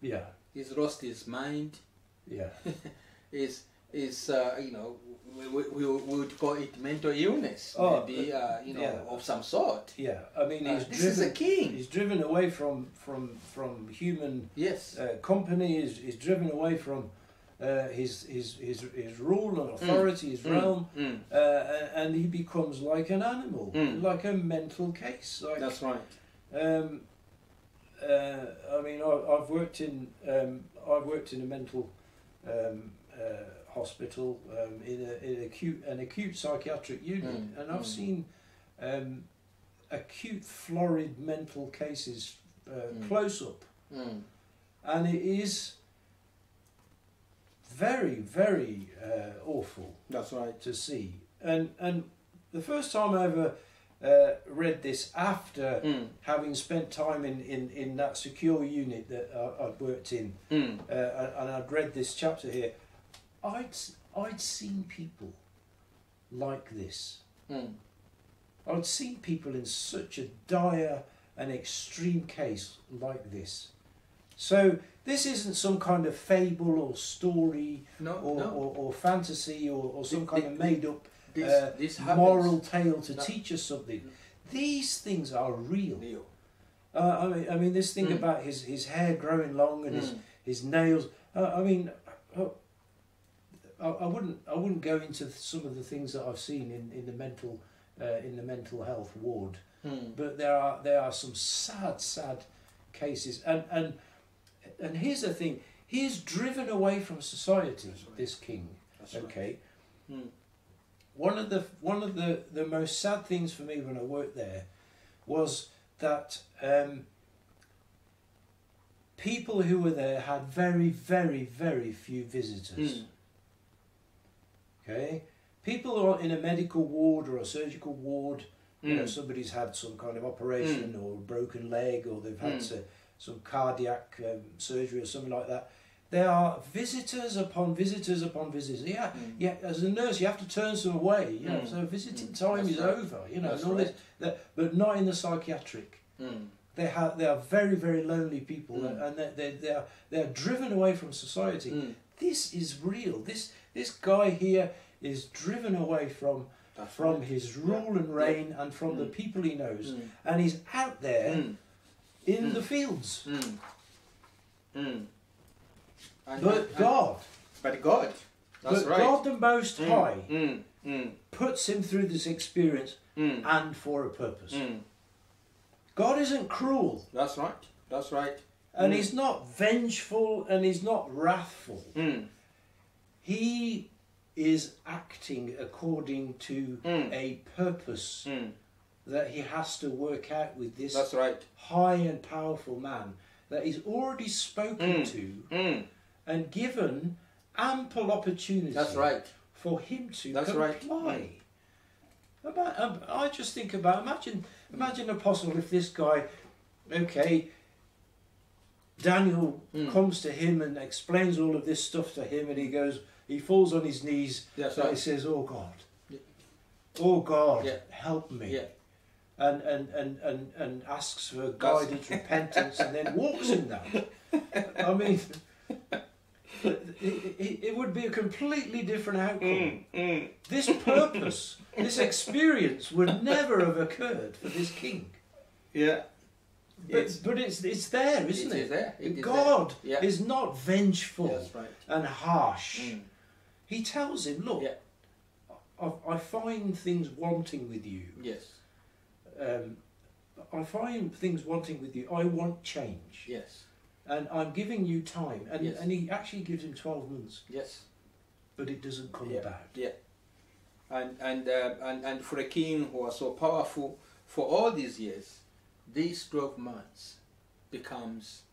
Yeah, He's lost his mind. yeah, Is is uh, you know we, we, we would call it mental illness, Oh, maybe uh, you know yeah. of some sort. yeah. I mean, Uh, he's this is a king. He's driven away from from from human Yes. uh, company. He's, he's driven away from uh, his, his his his rule and authority, his Mm, realm, mm, uh, and he becomes like an animal, Mm. like a mental case. Like that's right. Um, uh, I mean, I, I've worked in um, I've worked in a mental um, uh, hospital um, in, a, in acute an acute psychiatric unit, Mm, and I've mm. seen um, acute florid mental cases uh, Mm. close up, Mm, and it is very very uh, awful that's right. to see. And and the first time I ever uh, read this after Mm, having spent time in, in, in that secure unit that I'd worked in, mm, uh, and and I'd read this chapter here, I'd I'd seen people like this. mm, I'd seen people in such a dire and extreme case like this. So this isn't some kind of fable or story no, or, no. or, or fantasy or, or some The- kind the- of made up This, uh, this moral tale to No. teach us something. These things are real. Leo. Uh, I mean, I mean, this thing Mm. about his, his hair growing long and his, Mm, his nails. Uh, I mean, uh, I, I wouldn't I wouldn't go into some of the things that I've seen in, in the mental uh, in the mental health ward, mm, but there are there are some sad sad cases, and and and here's the thing: he is driven away from society. Right. This king, that's right. okay. Mm, One of the one of the, the most sad things for me when I worked there was that um, people who were there had very very very few visitors. mm, Okay, people are in a medical ward or a surgical ward. You know, mm, somebody's had some kind of operation or a broken leg, or they've had Mm. to, some cardiac um, surgery or something like that. there are visitors upon visitors upon visitors. Yeah, Mm. yeah. As a nurse, you have to turn some away. You know, Mm. so visiting Mm. time That's is right. over. You know, That's and all right. this, but not in the psychiatric. Mm. They have they are very very lonely people, Mm. and they they they are they are driven away from society. Mm. This is real. This this guy here is driven away from That's from right. his rule and reign and from the Mm. people he knows, Mm. and he's out there Mm. in Mm. the fields. Mm. Mm. And- But and- God, but God, that's but right. God the Most High Mm. Mm. puts him through this experience Mm. and for a purpose. God isn't cruel, That's right. That's right. and he's not vengeful, and he's not wrathful. He is acting according to Mm. a purpose Mm. that he has to work out with this That's right. high and powerful man that he's already spoken Mm. to Mm. and given ample opportunity That's right. for him to That's right. comply. About, um, I just think about imagine imagine apostle if this guy, okay, Daniel Mm. comes to him and explains all of this stuff to him, and he goes, he falls on his knees That's and he says, "Oh God, Yeah. oh God, Yeah. help me." Yeah. And, and, and, and, and asks for guidance, repentance, and then walks in that. I mean, it, it, it would be a completely different outcome. Mm. Mm. This purpose, this experience would never have occurred for this king. Yeah. But, It's- but it's, it's there, isn't it it? is there. It is God there. Yeah. is not vengeful right. and harsh. Mm. He tells him, Look, Yeah. I, I find things wanting with you. Yes. Um, I find things wanting with you. I want change. Yes. And I'm giving you time. And, Yes. and he actually gives him 12 months, Yes. but it doesn't come Yeah. about. Yeah. And and uh, and and for a king who was so powerful for all these years, these twelve months becomes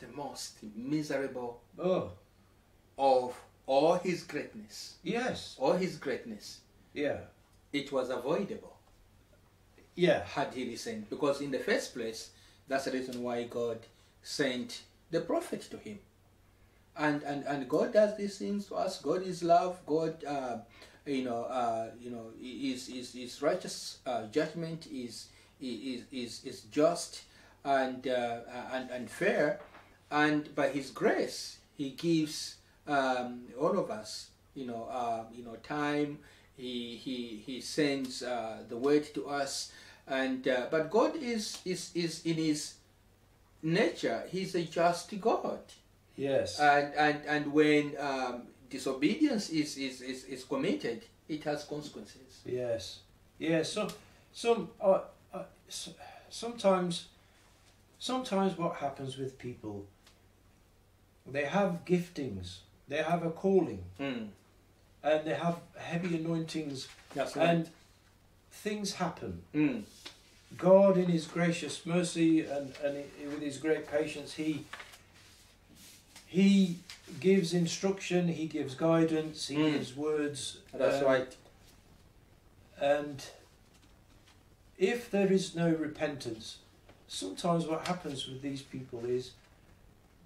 the most miserable Oh, of all his greatness. yes. All his greatness. Yeah. It was avoidable Yeah. had he listened, because in the first place, that's the reason why God sent the prophet to him. And and and God does these things to us. God is love. God, uh, you know, uh, you know, is is is righteous uh, judgment is is is is just and uh, and and fair, and by His grace, He gives um, all of us, you know, uh, you know, time. He he he sends uh, the word to us, and uh, but God is is is in His nature. He's a just God Yes. and and and when um, disobedience is, is is is committed, it has consequences. Yes, yeah. Some, some, uh, uh, sometimes, sometimes what happens with people, they have giftings, they have a calling, Mm. and they have heavy anointings, and things happen. Mm. God, in His gracious mercy and and with His great patience, He He gives instruction, He gives guidance, He Mm. gives words. That's um, right. And if there is no repentance, sometimes what happens with these people is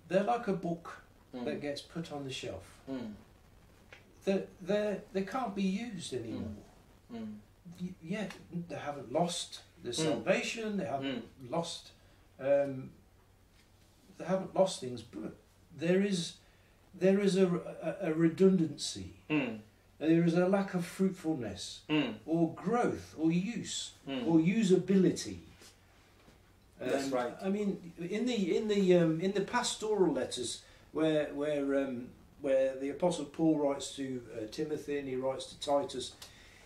they're like a book that Mm. gets put on the shelf. Mm. They they they can't be used anymore. Mm. Y- Yeah, they haven't lost their Mm. salvation. They haven't Mm. lost. Um, they haven't lost things, but there is there is a, a, a redundancy. Mm. There is a lack of fruitfulness Mm. or growth or use. Mm. or usability. That's Um, right. I mean, in the in the um, in the pastoral letters where where um, where the apostle Paul writes to uh, Timothy and he writes to Titus,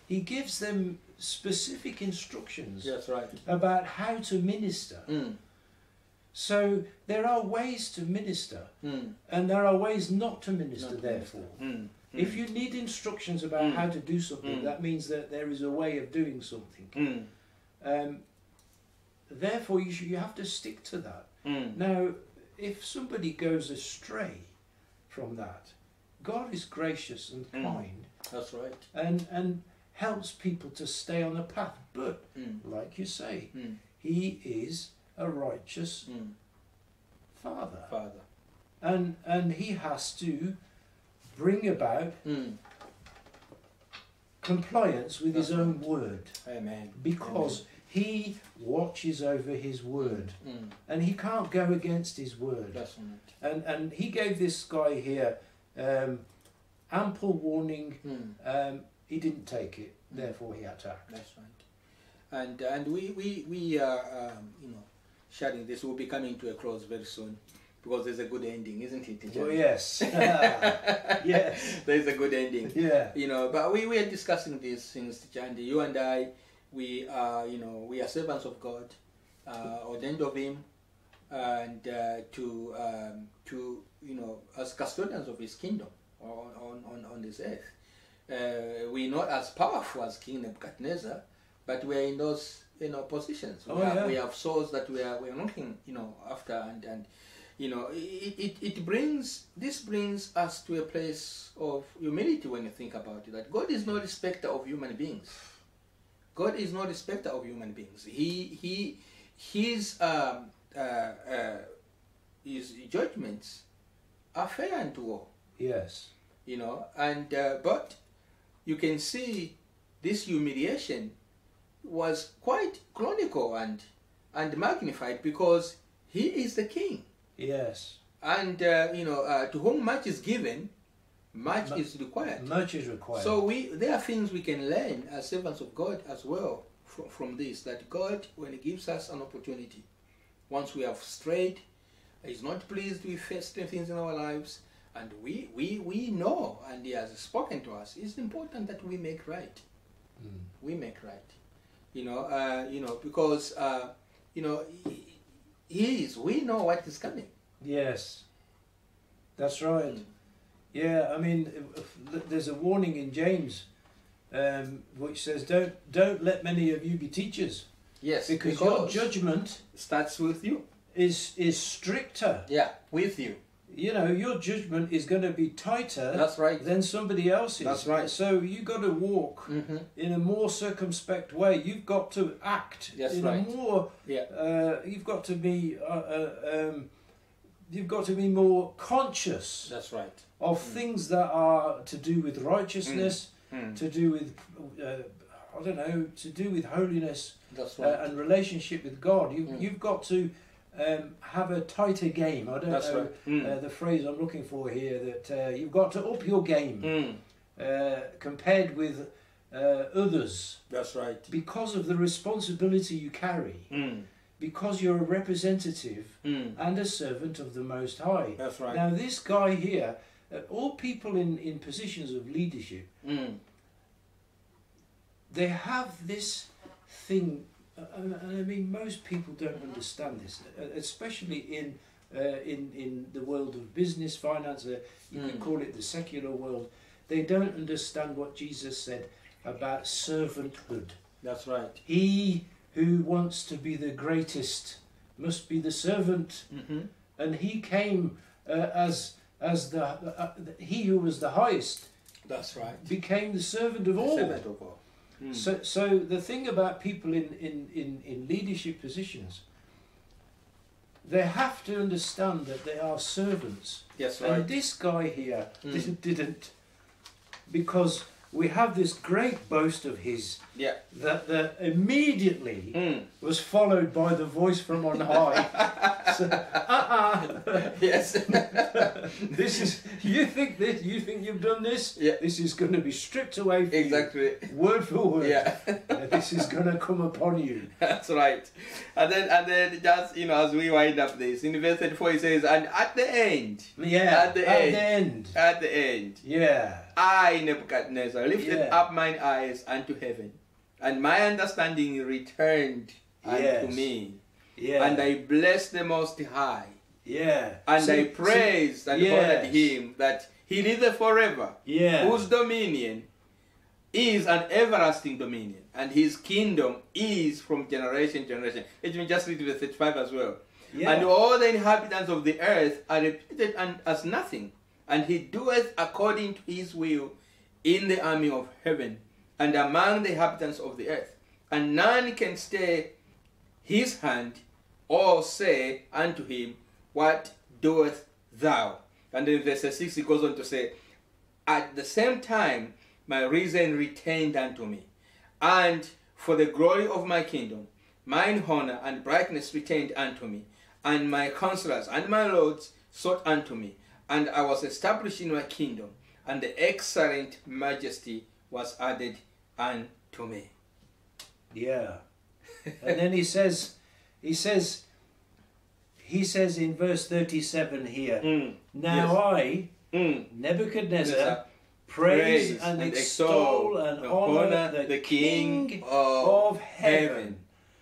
he gives them specific instructions That's right. about how to minister. Mm. So there are ways to minister, Mm. and there are ways not to minister. Not to therefore, Mm. if you need instructions about Mm. how to do something, Mm. that means that there is a way of doing something. Um, therefore, you should, you have to stick to that. Now, if somebody goes astray from that, God is gracious and Mm. kind That's right. and and helps people to stay on the path. But Mm. like you say, Mm. He is a righteous Mm. Father, Father. and and he has to bring about Mm. compliance with his That's own word Amen. because he watches over his word Mm. and he can't go against his word That's right. and and he gave this guy here um, ample warning Mm. um, he didn't take it therefore he attacked That's right. And and we we we are um, you know sharing this. We'll be coming to a close very soon because there's a good ending, isn't it? John? yes yes there's a good ending. yeah You know, but we, we are discussing these things, Andy. You and I, we are, you know, we are servants of God, uh, ordained of Him, and uh, to, um, to, you know, as custodians of His kingdom on, on, on, this earth. Uh, we're not as powerful as King Nebuchadnezzar, but we're in those, you know, positions. We, Oh, have, yeah. we have souls that we are, we are looking, you know, after, and, and you know, it, it, it brings, this brings us to a place of humility when you think about it, that God is no respecter of human beings. God is no respecter of human beings. He, he, his, um, uh, uh, his judgments are fair and to all, yes you know, and, uh, but you can see this humiliation was quite chronicle and, and magnified because he is the king. yes and uh, you know uh, to whom much is given much Mu- is required. much is required. So we there are things we can learn as servants of god as well from, from this that god when he gives us an opportunity once we have strayed He's not pleased with certain things in our lives and we we we know and he has spoken to us it's important that we make right. Mm. we make right. You know uh, you know because uh, you know he, he is we know what is coming. Yes. That's right Yeah, I mean, there's a warning in James, um, which says, "Don't don't let many of you be teachers, Yes, because, your judgment starts with you. is is stricter. Yeah, with you. You know, your judgment is going to be tighter That's right. than somebody else's. That's right. So you got to walk Mm-hmm. in a more circumspect way. You've got to act That's in right. a more. Yeah. Uh, you've got to be. Uh, uh, um, you've got to be more conscious That's right. of Mm. things that are to do with righteousness, Mm. to do with, uh, I don't know, to do with holiness That's uh, and relationship with God. You, Mm. You've got to um, have a tighter game. I don't That's know right. Mm. uh, the phrase I'm looking for here. That uh, you've got to up your game Mm. uh, compared with uh, others That's right. because of the responsibility you carry. Mm. Because you're a representative Mm. and a servant of the Most High. That's right. Now, this guy here, uh, all people in, in positions of leadership, Mm. they have this thing, uh, and, and I mean, most people don't understand this, uh, especially in uh, in in the world of business, finance. Uh, you can Mm. call it the secular world. They don't understand what Jesus said about servanthood. That's right. He who wants to be the greatest must be the servant. Mm-hmm. and he came uh, as as the uh, he who was the highest That's right. became the servant of all. Servant of all. Mm. So so the thing about people in in in, in leadership positions, they have to understand that they are servants. That's And this guy here Mm. didn't, didn't because we have this great boast of his Yeah. that that immediately Mm. was followed by the voice from on high. so, uh-uh. yes. this is you think this you think you've done this Yeah. this is going to be stripped away from exactly. you, word for word Yeah. This is going to come upon you That's right. And then and then just you know as we wind up this in verse 34 it says and at the end yeah At the end. end at the end yeah I Nebuchadnezzar lifted Yeah. up mine eyes unto heaven and my understanding returned Yes. unto me. Yeah. And I blessed the most high. Yeah. And I praised and yes. honored him that he liveth forever. Yeah. Whose dominion is an everlasting dominion, and his kingdom is from generation to generation. Let me just read verse 35 as well. yeah. And all the inhabitants of the earth are reputed un- as nothing, and he doeth according to his will in the army of heaven and among the inhabitants of the earth. And none can stay his hand or say unto him, What doeth thou. And in verse 6 he goes on to say, At the same time my reason returned unto me, and for the glory of my kingdom, mine honor and brightness returned unto me, and my counselors and my lords sought unto me, and I was established in my kingdom, and the excellent majesty was added unto me. Yeah. and then he says, he says, he says in verse 37 here, Mm, Now I, mm. Nebuchadnezzar, praise, and, extol and honor the, King, of heaven.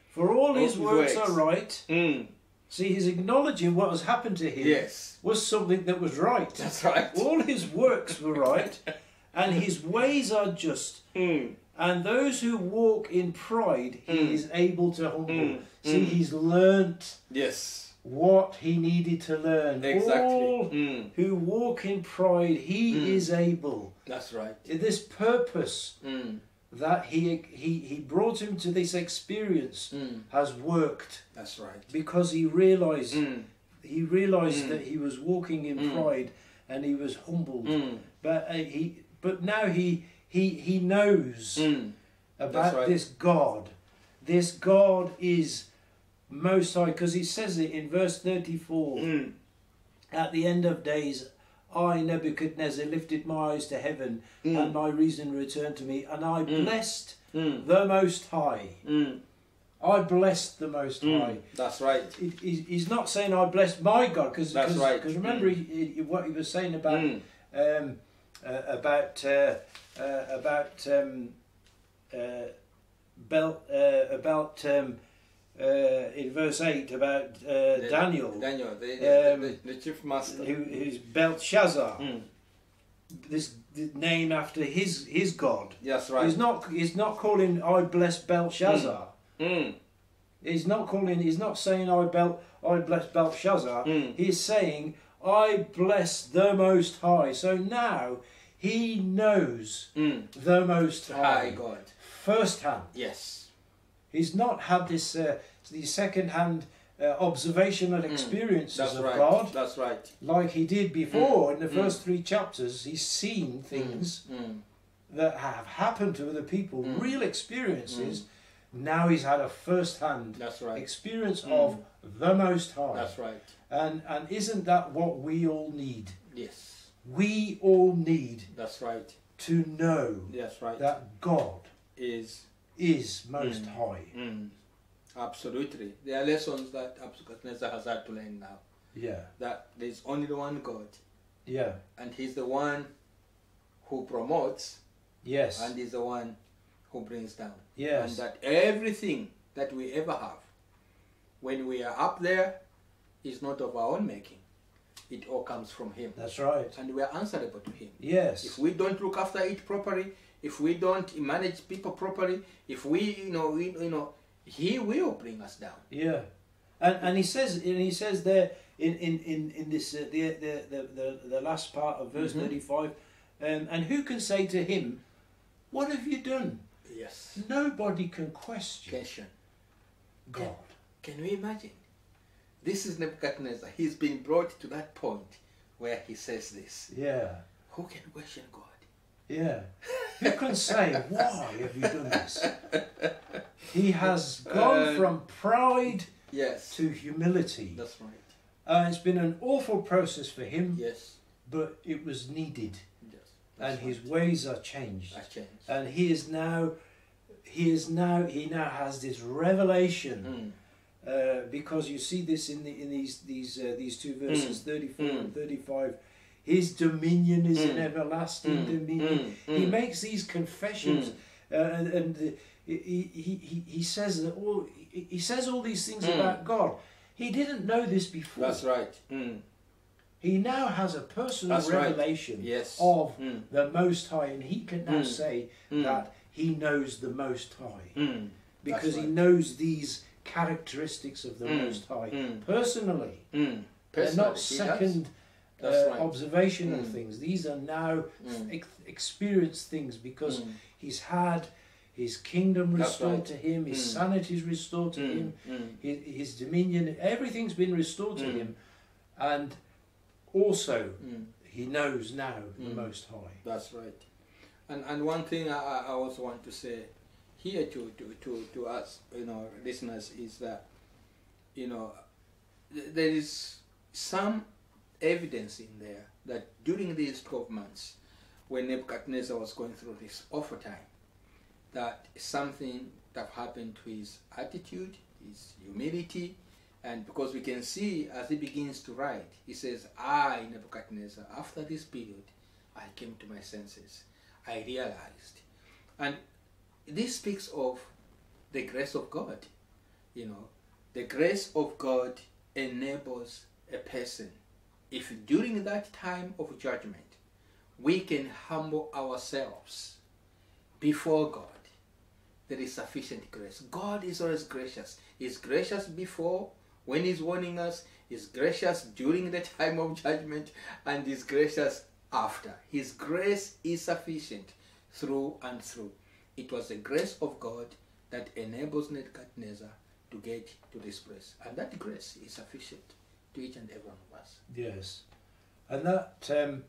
For all his his works works. are right. Mm, See, he's acknowledging what has happened to him yes, was something that was right. that's right. All his works were right, and his ways are just. Mm, And those who walk in pride, he Mm. is able to humble. Mm. See, Mm. he's learnt yes, what he needed to learn. exactly. All Mm, who walk in pride, he Mm. is able. that's right. This purpose Mm, that he, he, he brought him to this experience has worked that's right. because he realized Mm, he realized Mm. that he was walking in pride and he was humbled. But uh, he but now he he he knows mm, about right. this God. This God is most high because he says it in verse 34 mm, at the end of days I Nebuchadnezzar lifted my eyes to heaven and mm, my reason returned to me and I Mm. blessed mm, the most high mm, I blessed the most high mm. That's right. He- he- he's not saying I blessed my God because right. because remember he, he, what he was saying about um, uh, about uh, uh, about um, uh, Bel, uh, about um, uh, in verse eight about uh, The- Daniel, Daniel, the, Um, the, the chief master. who who's Belshazzar, Mm, this name after his his god. that's right. He's not he's not calling I bless Belshazzar. Mm, He's not calling. He's not saying I bel I bless Belshazzar. mm, He's saying I bless the Most High. So now he knows mm. the Most High High God. firsthand. Yes. He's not had this uh, these second-hand uh, observational Mm, experiences That's of right. God That's right. like he did before in the mm. first three chapters. He's seen things Mm, that have happened to other people, Mm. real experiences. Now he's had a first-hand that's right. experience Mm. of the Most High, That's right. And and isn't that what we all need? Yes. We all need That's right. to know That's right. that God is is Most Mm. High. mm, absolutely. There are lessons that Nebuchadnezzar has had to learn now. Yeah, That there's only one God, yeah, and He's the one who promotes, yes, and He's the one who brings down. Yes. And that everything that we ever have, when we are up there, is not of our own making. It all comes from Him. that's right. And we are answerable to Him. Yes. If we don't look after it properly, if we don't manage people properly, if we, you know, we, you know, He will bring us down. yeah, and and he says and he says there in in in in this uh, the, the the the last part of verse Mhm. thirty five, um, and who can say to him, "What have you done?" Yes. Nobody can question Question. God. Can we imagine? This is Nebuchadnezzar. He's been brought to that point where he says this. Yeah, Who can question God? yeah. Who can say, "Why have you done this?" He has gone Uh, from pride Yes. to humility. That's right. Uh, it's been an awful process for him, Yes. but it was needed, Yes. and That's his ways are changed. That changed. And he is now, he is now, he now has this revelation, Mm. Uh, because you see this in the in these these uh, these two verses, thirty four Mm. and thirty five. His dominion is an Mm. everlasting Mm. dominion. Mm. He Mm. makes these confessions, Mm. uh, and, and uh, he, he, he, says that all he says all these things Mm. about God. He didn't know this before. That's right. Mm. He now has a personal That's right. revelation Yes. of Mm. the Most High, and he can now Mm. say Mm. that he knows the Most High Mm. because right. he knows these characteristics of the Mm. Most High Mm. personally. Mm. They're not Personally, he does. second uh, right. observational Mm. things. These are now Mm. ex- experienced things because Mm. he's had his kingdom restored right. to him, his sanity is restored to him, his, his dominion, everything's been restored to him, and also he knows now the. Most High. That's right. And and one thing I I also want to say here to, to, to, to us, you know, listeners, is that, you know, th- there is some evidence in there that during these 12 months, when Nebuchadnezzar was going through this awful time, that something that happened to his attitude, his humility, and because we can see as he begins to write, he says, I, Nebuchadnezzar, after this period, I came to my senses. I realized. And this speaks of the grace of God. You know, the grace of God enables a person, if during that time of judgment, we can humble ourselves before God, there is sufficient grace. God is always gracious. He's gracious before when He's warning us, He's gracious during the time of judgment, and He's gracious after. His grace is sufficient through and through. It was the grace of God that enables Nebuchadnezzar to get to this place. And that grace is sufficient to each and every one of us. Yes, and that um,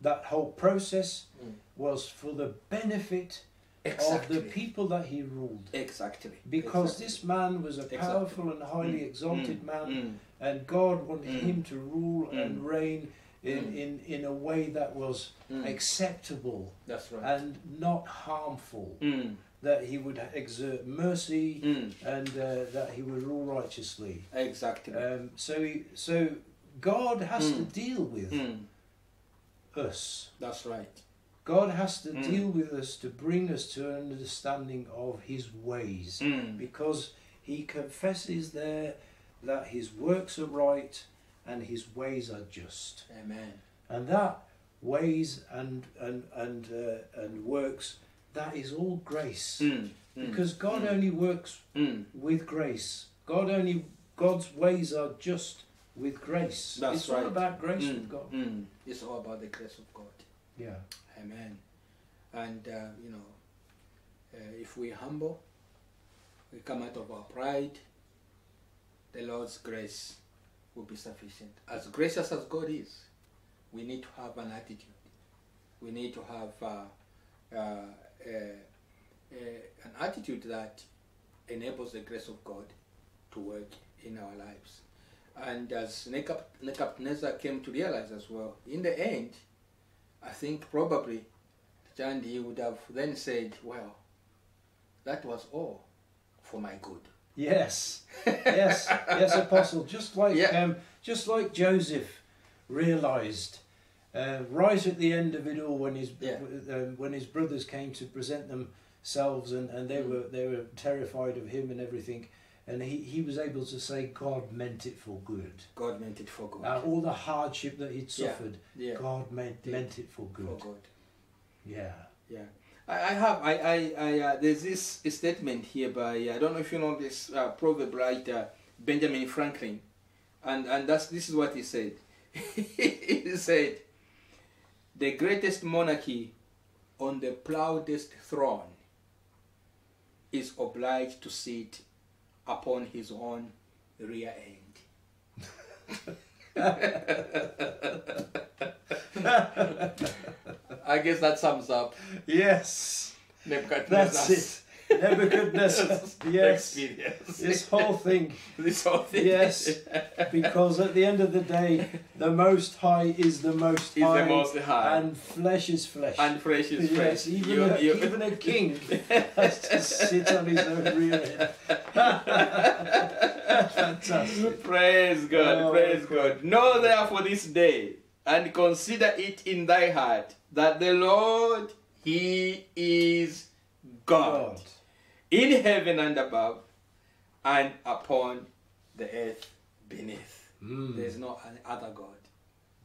that whole process Mm. was for the benefit Exactly. of the people that he ruled. Exactly. Because Exactly. this man was a Exactly. powerful and highly Mm, exalted mm, man, mm, and God wanted Mm. him to rule and Mm. reign in, Mm. in, in a way that was mm. acceptable That's right. and not harmful. Mm, That he would exert mercy mm, and uh, that he would rule righteously. exactly. Um, so, he, so God has to Mm. deal with Mm, us. that's right. God has to deal with us to bring us to an understanding of His ways, because He confesses there that His works are right and His ways are just, amen. and that ways and and and uh, and works that is all grace, Mm, mm, because God mm, only works mm, with grace. God only God's ways are just with grace. That's it's all about grace mm, with God. mm. It's all about the grace of God. Yeah. Amen. And uh, you know, uh, if we humble, we come out of our pride, the Lord's grace will be sufficient. As gracious as God is, we need to have an attitude. We need to have uh, uh, uh, uh, an attitude that enables the grace of God to work in our lives. And as Nebuchad- Nebuchadnezzar came to realize as well, in the end, I think probably John would have then said, Well, that was all for my good. Yes, yes, yes, Apostle. Just like Yeah. um, just like Joseph realised uh, right at the end of it all, when his Yeah. um, when his brothers came to present themselves, and, and they Mm. were they were terrified of him and everything, and he, he was able to say God meant it for good. God meant it for good. Uh, all the hardship that he'd suffered, yeah, God meant meant it for good. for good. Yeah. Yeah. I, I have I I, I uh, there's this statement here by I don't know if you know this uh, proverb writer Benjamin Franklin, and and that's this is what he said. he said, "The greatest monarchy on the proudest throne is obliged to sit upon his own rear end." I guess that sums up Yes, Nebuchadnezzar's that's it. Nebuchadnezzar. Yes, experience. this whole thing. this whole thing. Yes, because at the end of the day, the Most High is the Most is High, the most high. and flesh is flesh. And fresh is fresh. yes, even You- a, you- even a king has to sit on his own rear end. Fantastic. Praise God, Oh, praise God. God. Know therefore this day, and consider it in thy heart, that the Lord, He is God, in heaven and above, and upon the earth beneath. Mm. There is no other God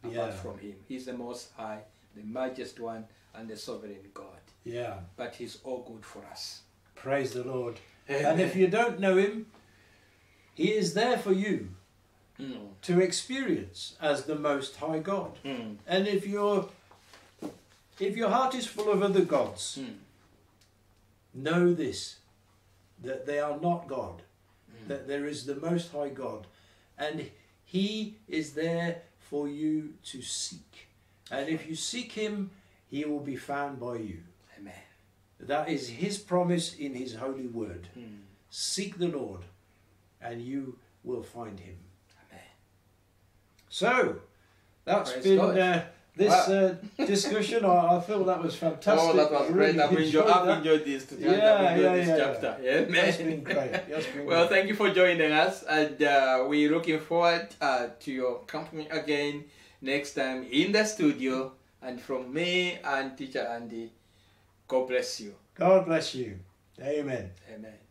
apart Yeah. from Him. He's the Most High, the Majesty One, and the Sovereign God. Yeah, But He's all good for us. praise the Lord. And if you don't know him, he is there for you Mm, to experience as the Most High God. mm, And if your if your heart is full of other gods, mm, know this that they are not God, mm. that there is the Most High God, and He is there for you to seek. And if you seek him, he will be found by you. Amen. That is his promise in his holy word. Mm. Seek the Lord, and you will find him. Amen. So, that's Praise been this Wow. uh, discussion. I, I feel that was fantastic. Oh, that was really great. I've enjoyed, I've that. enjoyed this. to- Yeah, enjoyed yeah, this yeah. chapter. Yeah, That's man. been great. That's been Well, great. thank you for joining us, and uh, we're looking forward uh, to your company again next time in the studio. And from me and teacher Andy, God bless you. God bless you. Amen. Amen.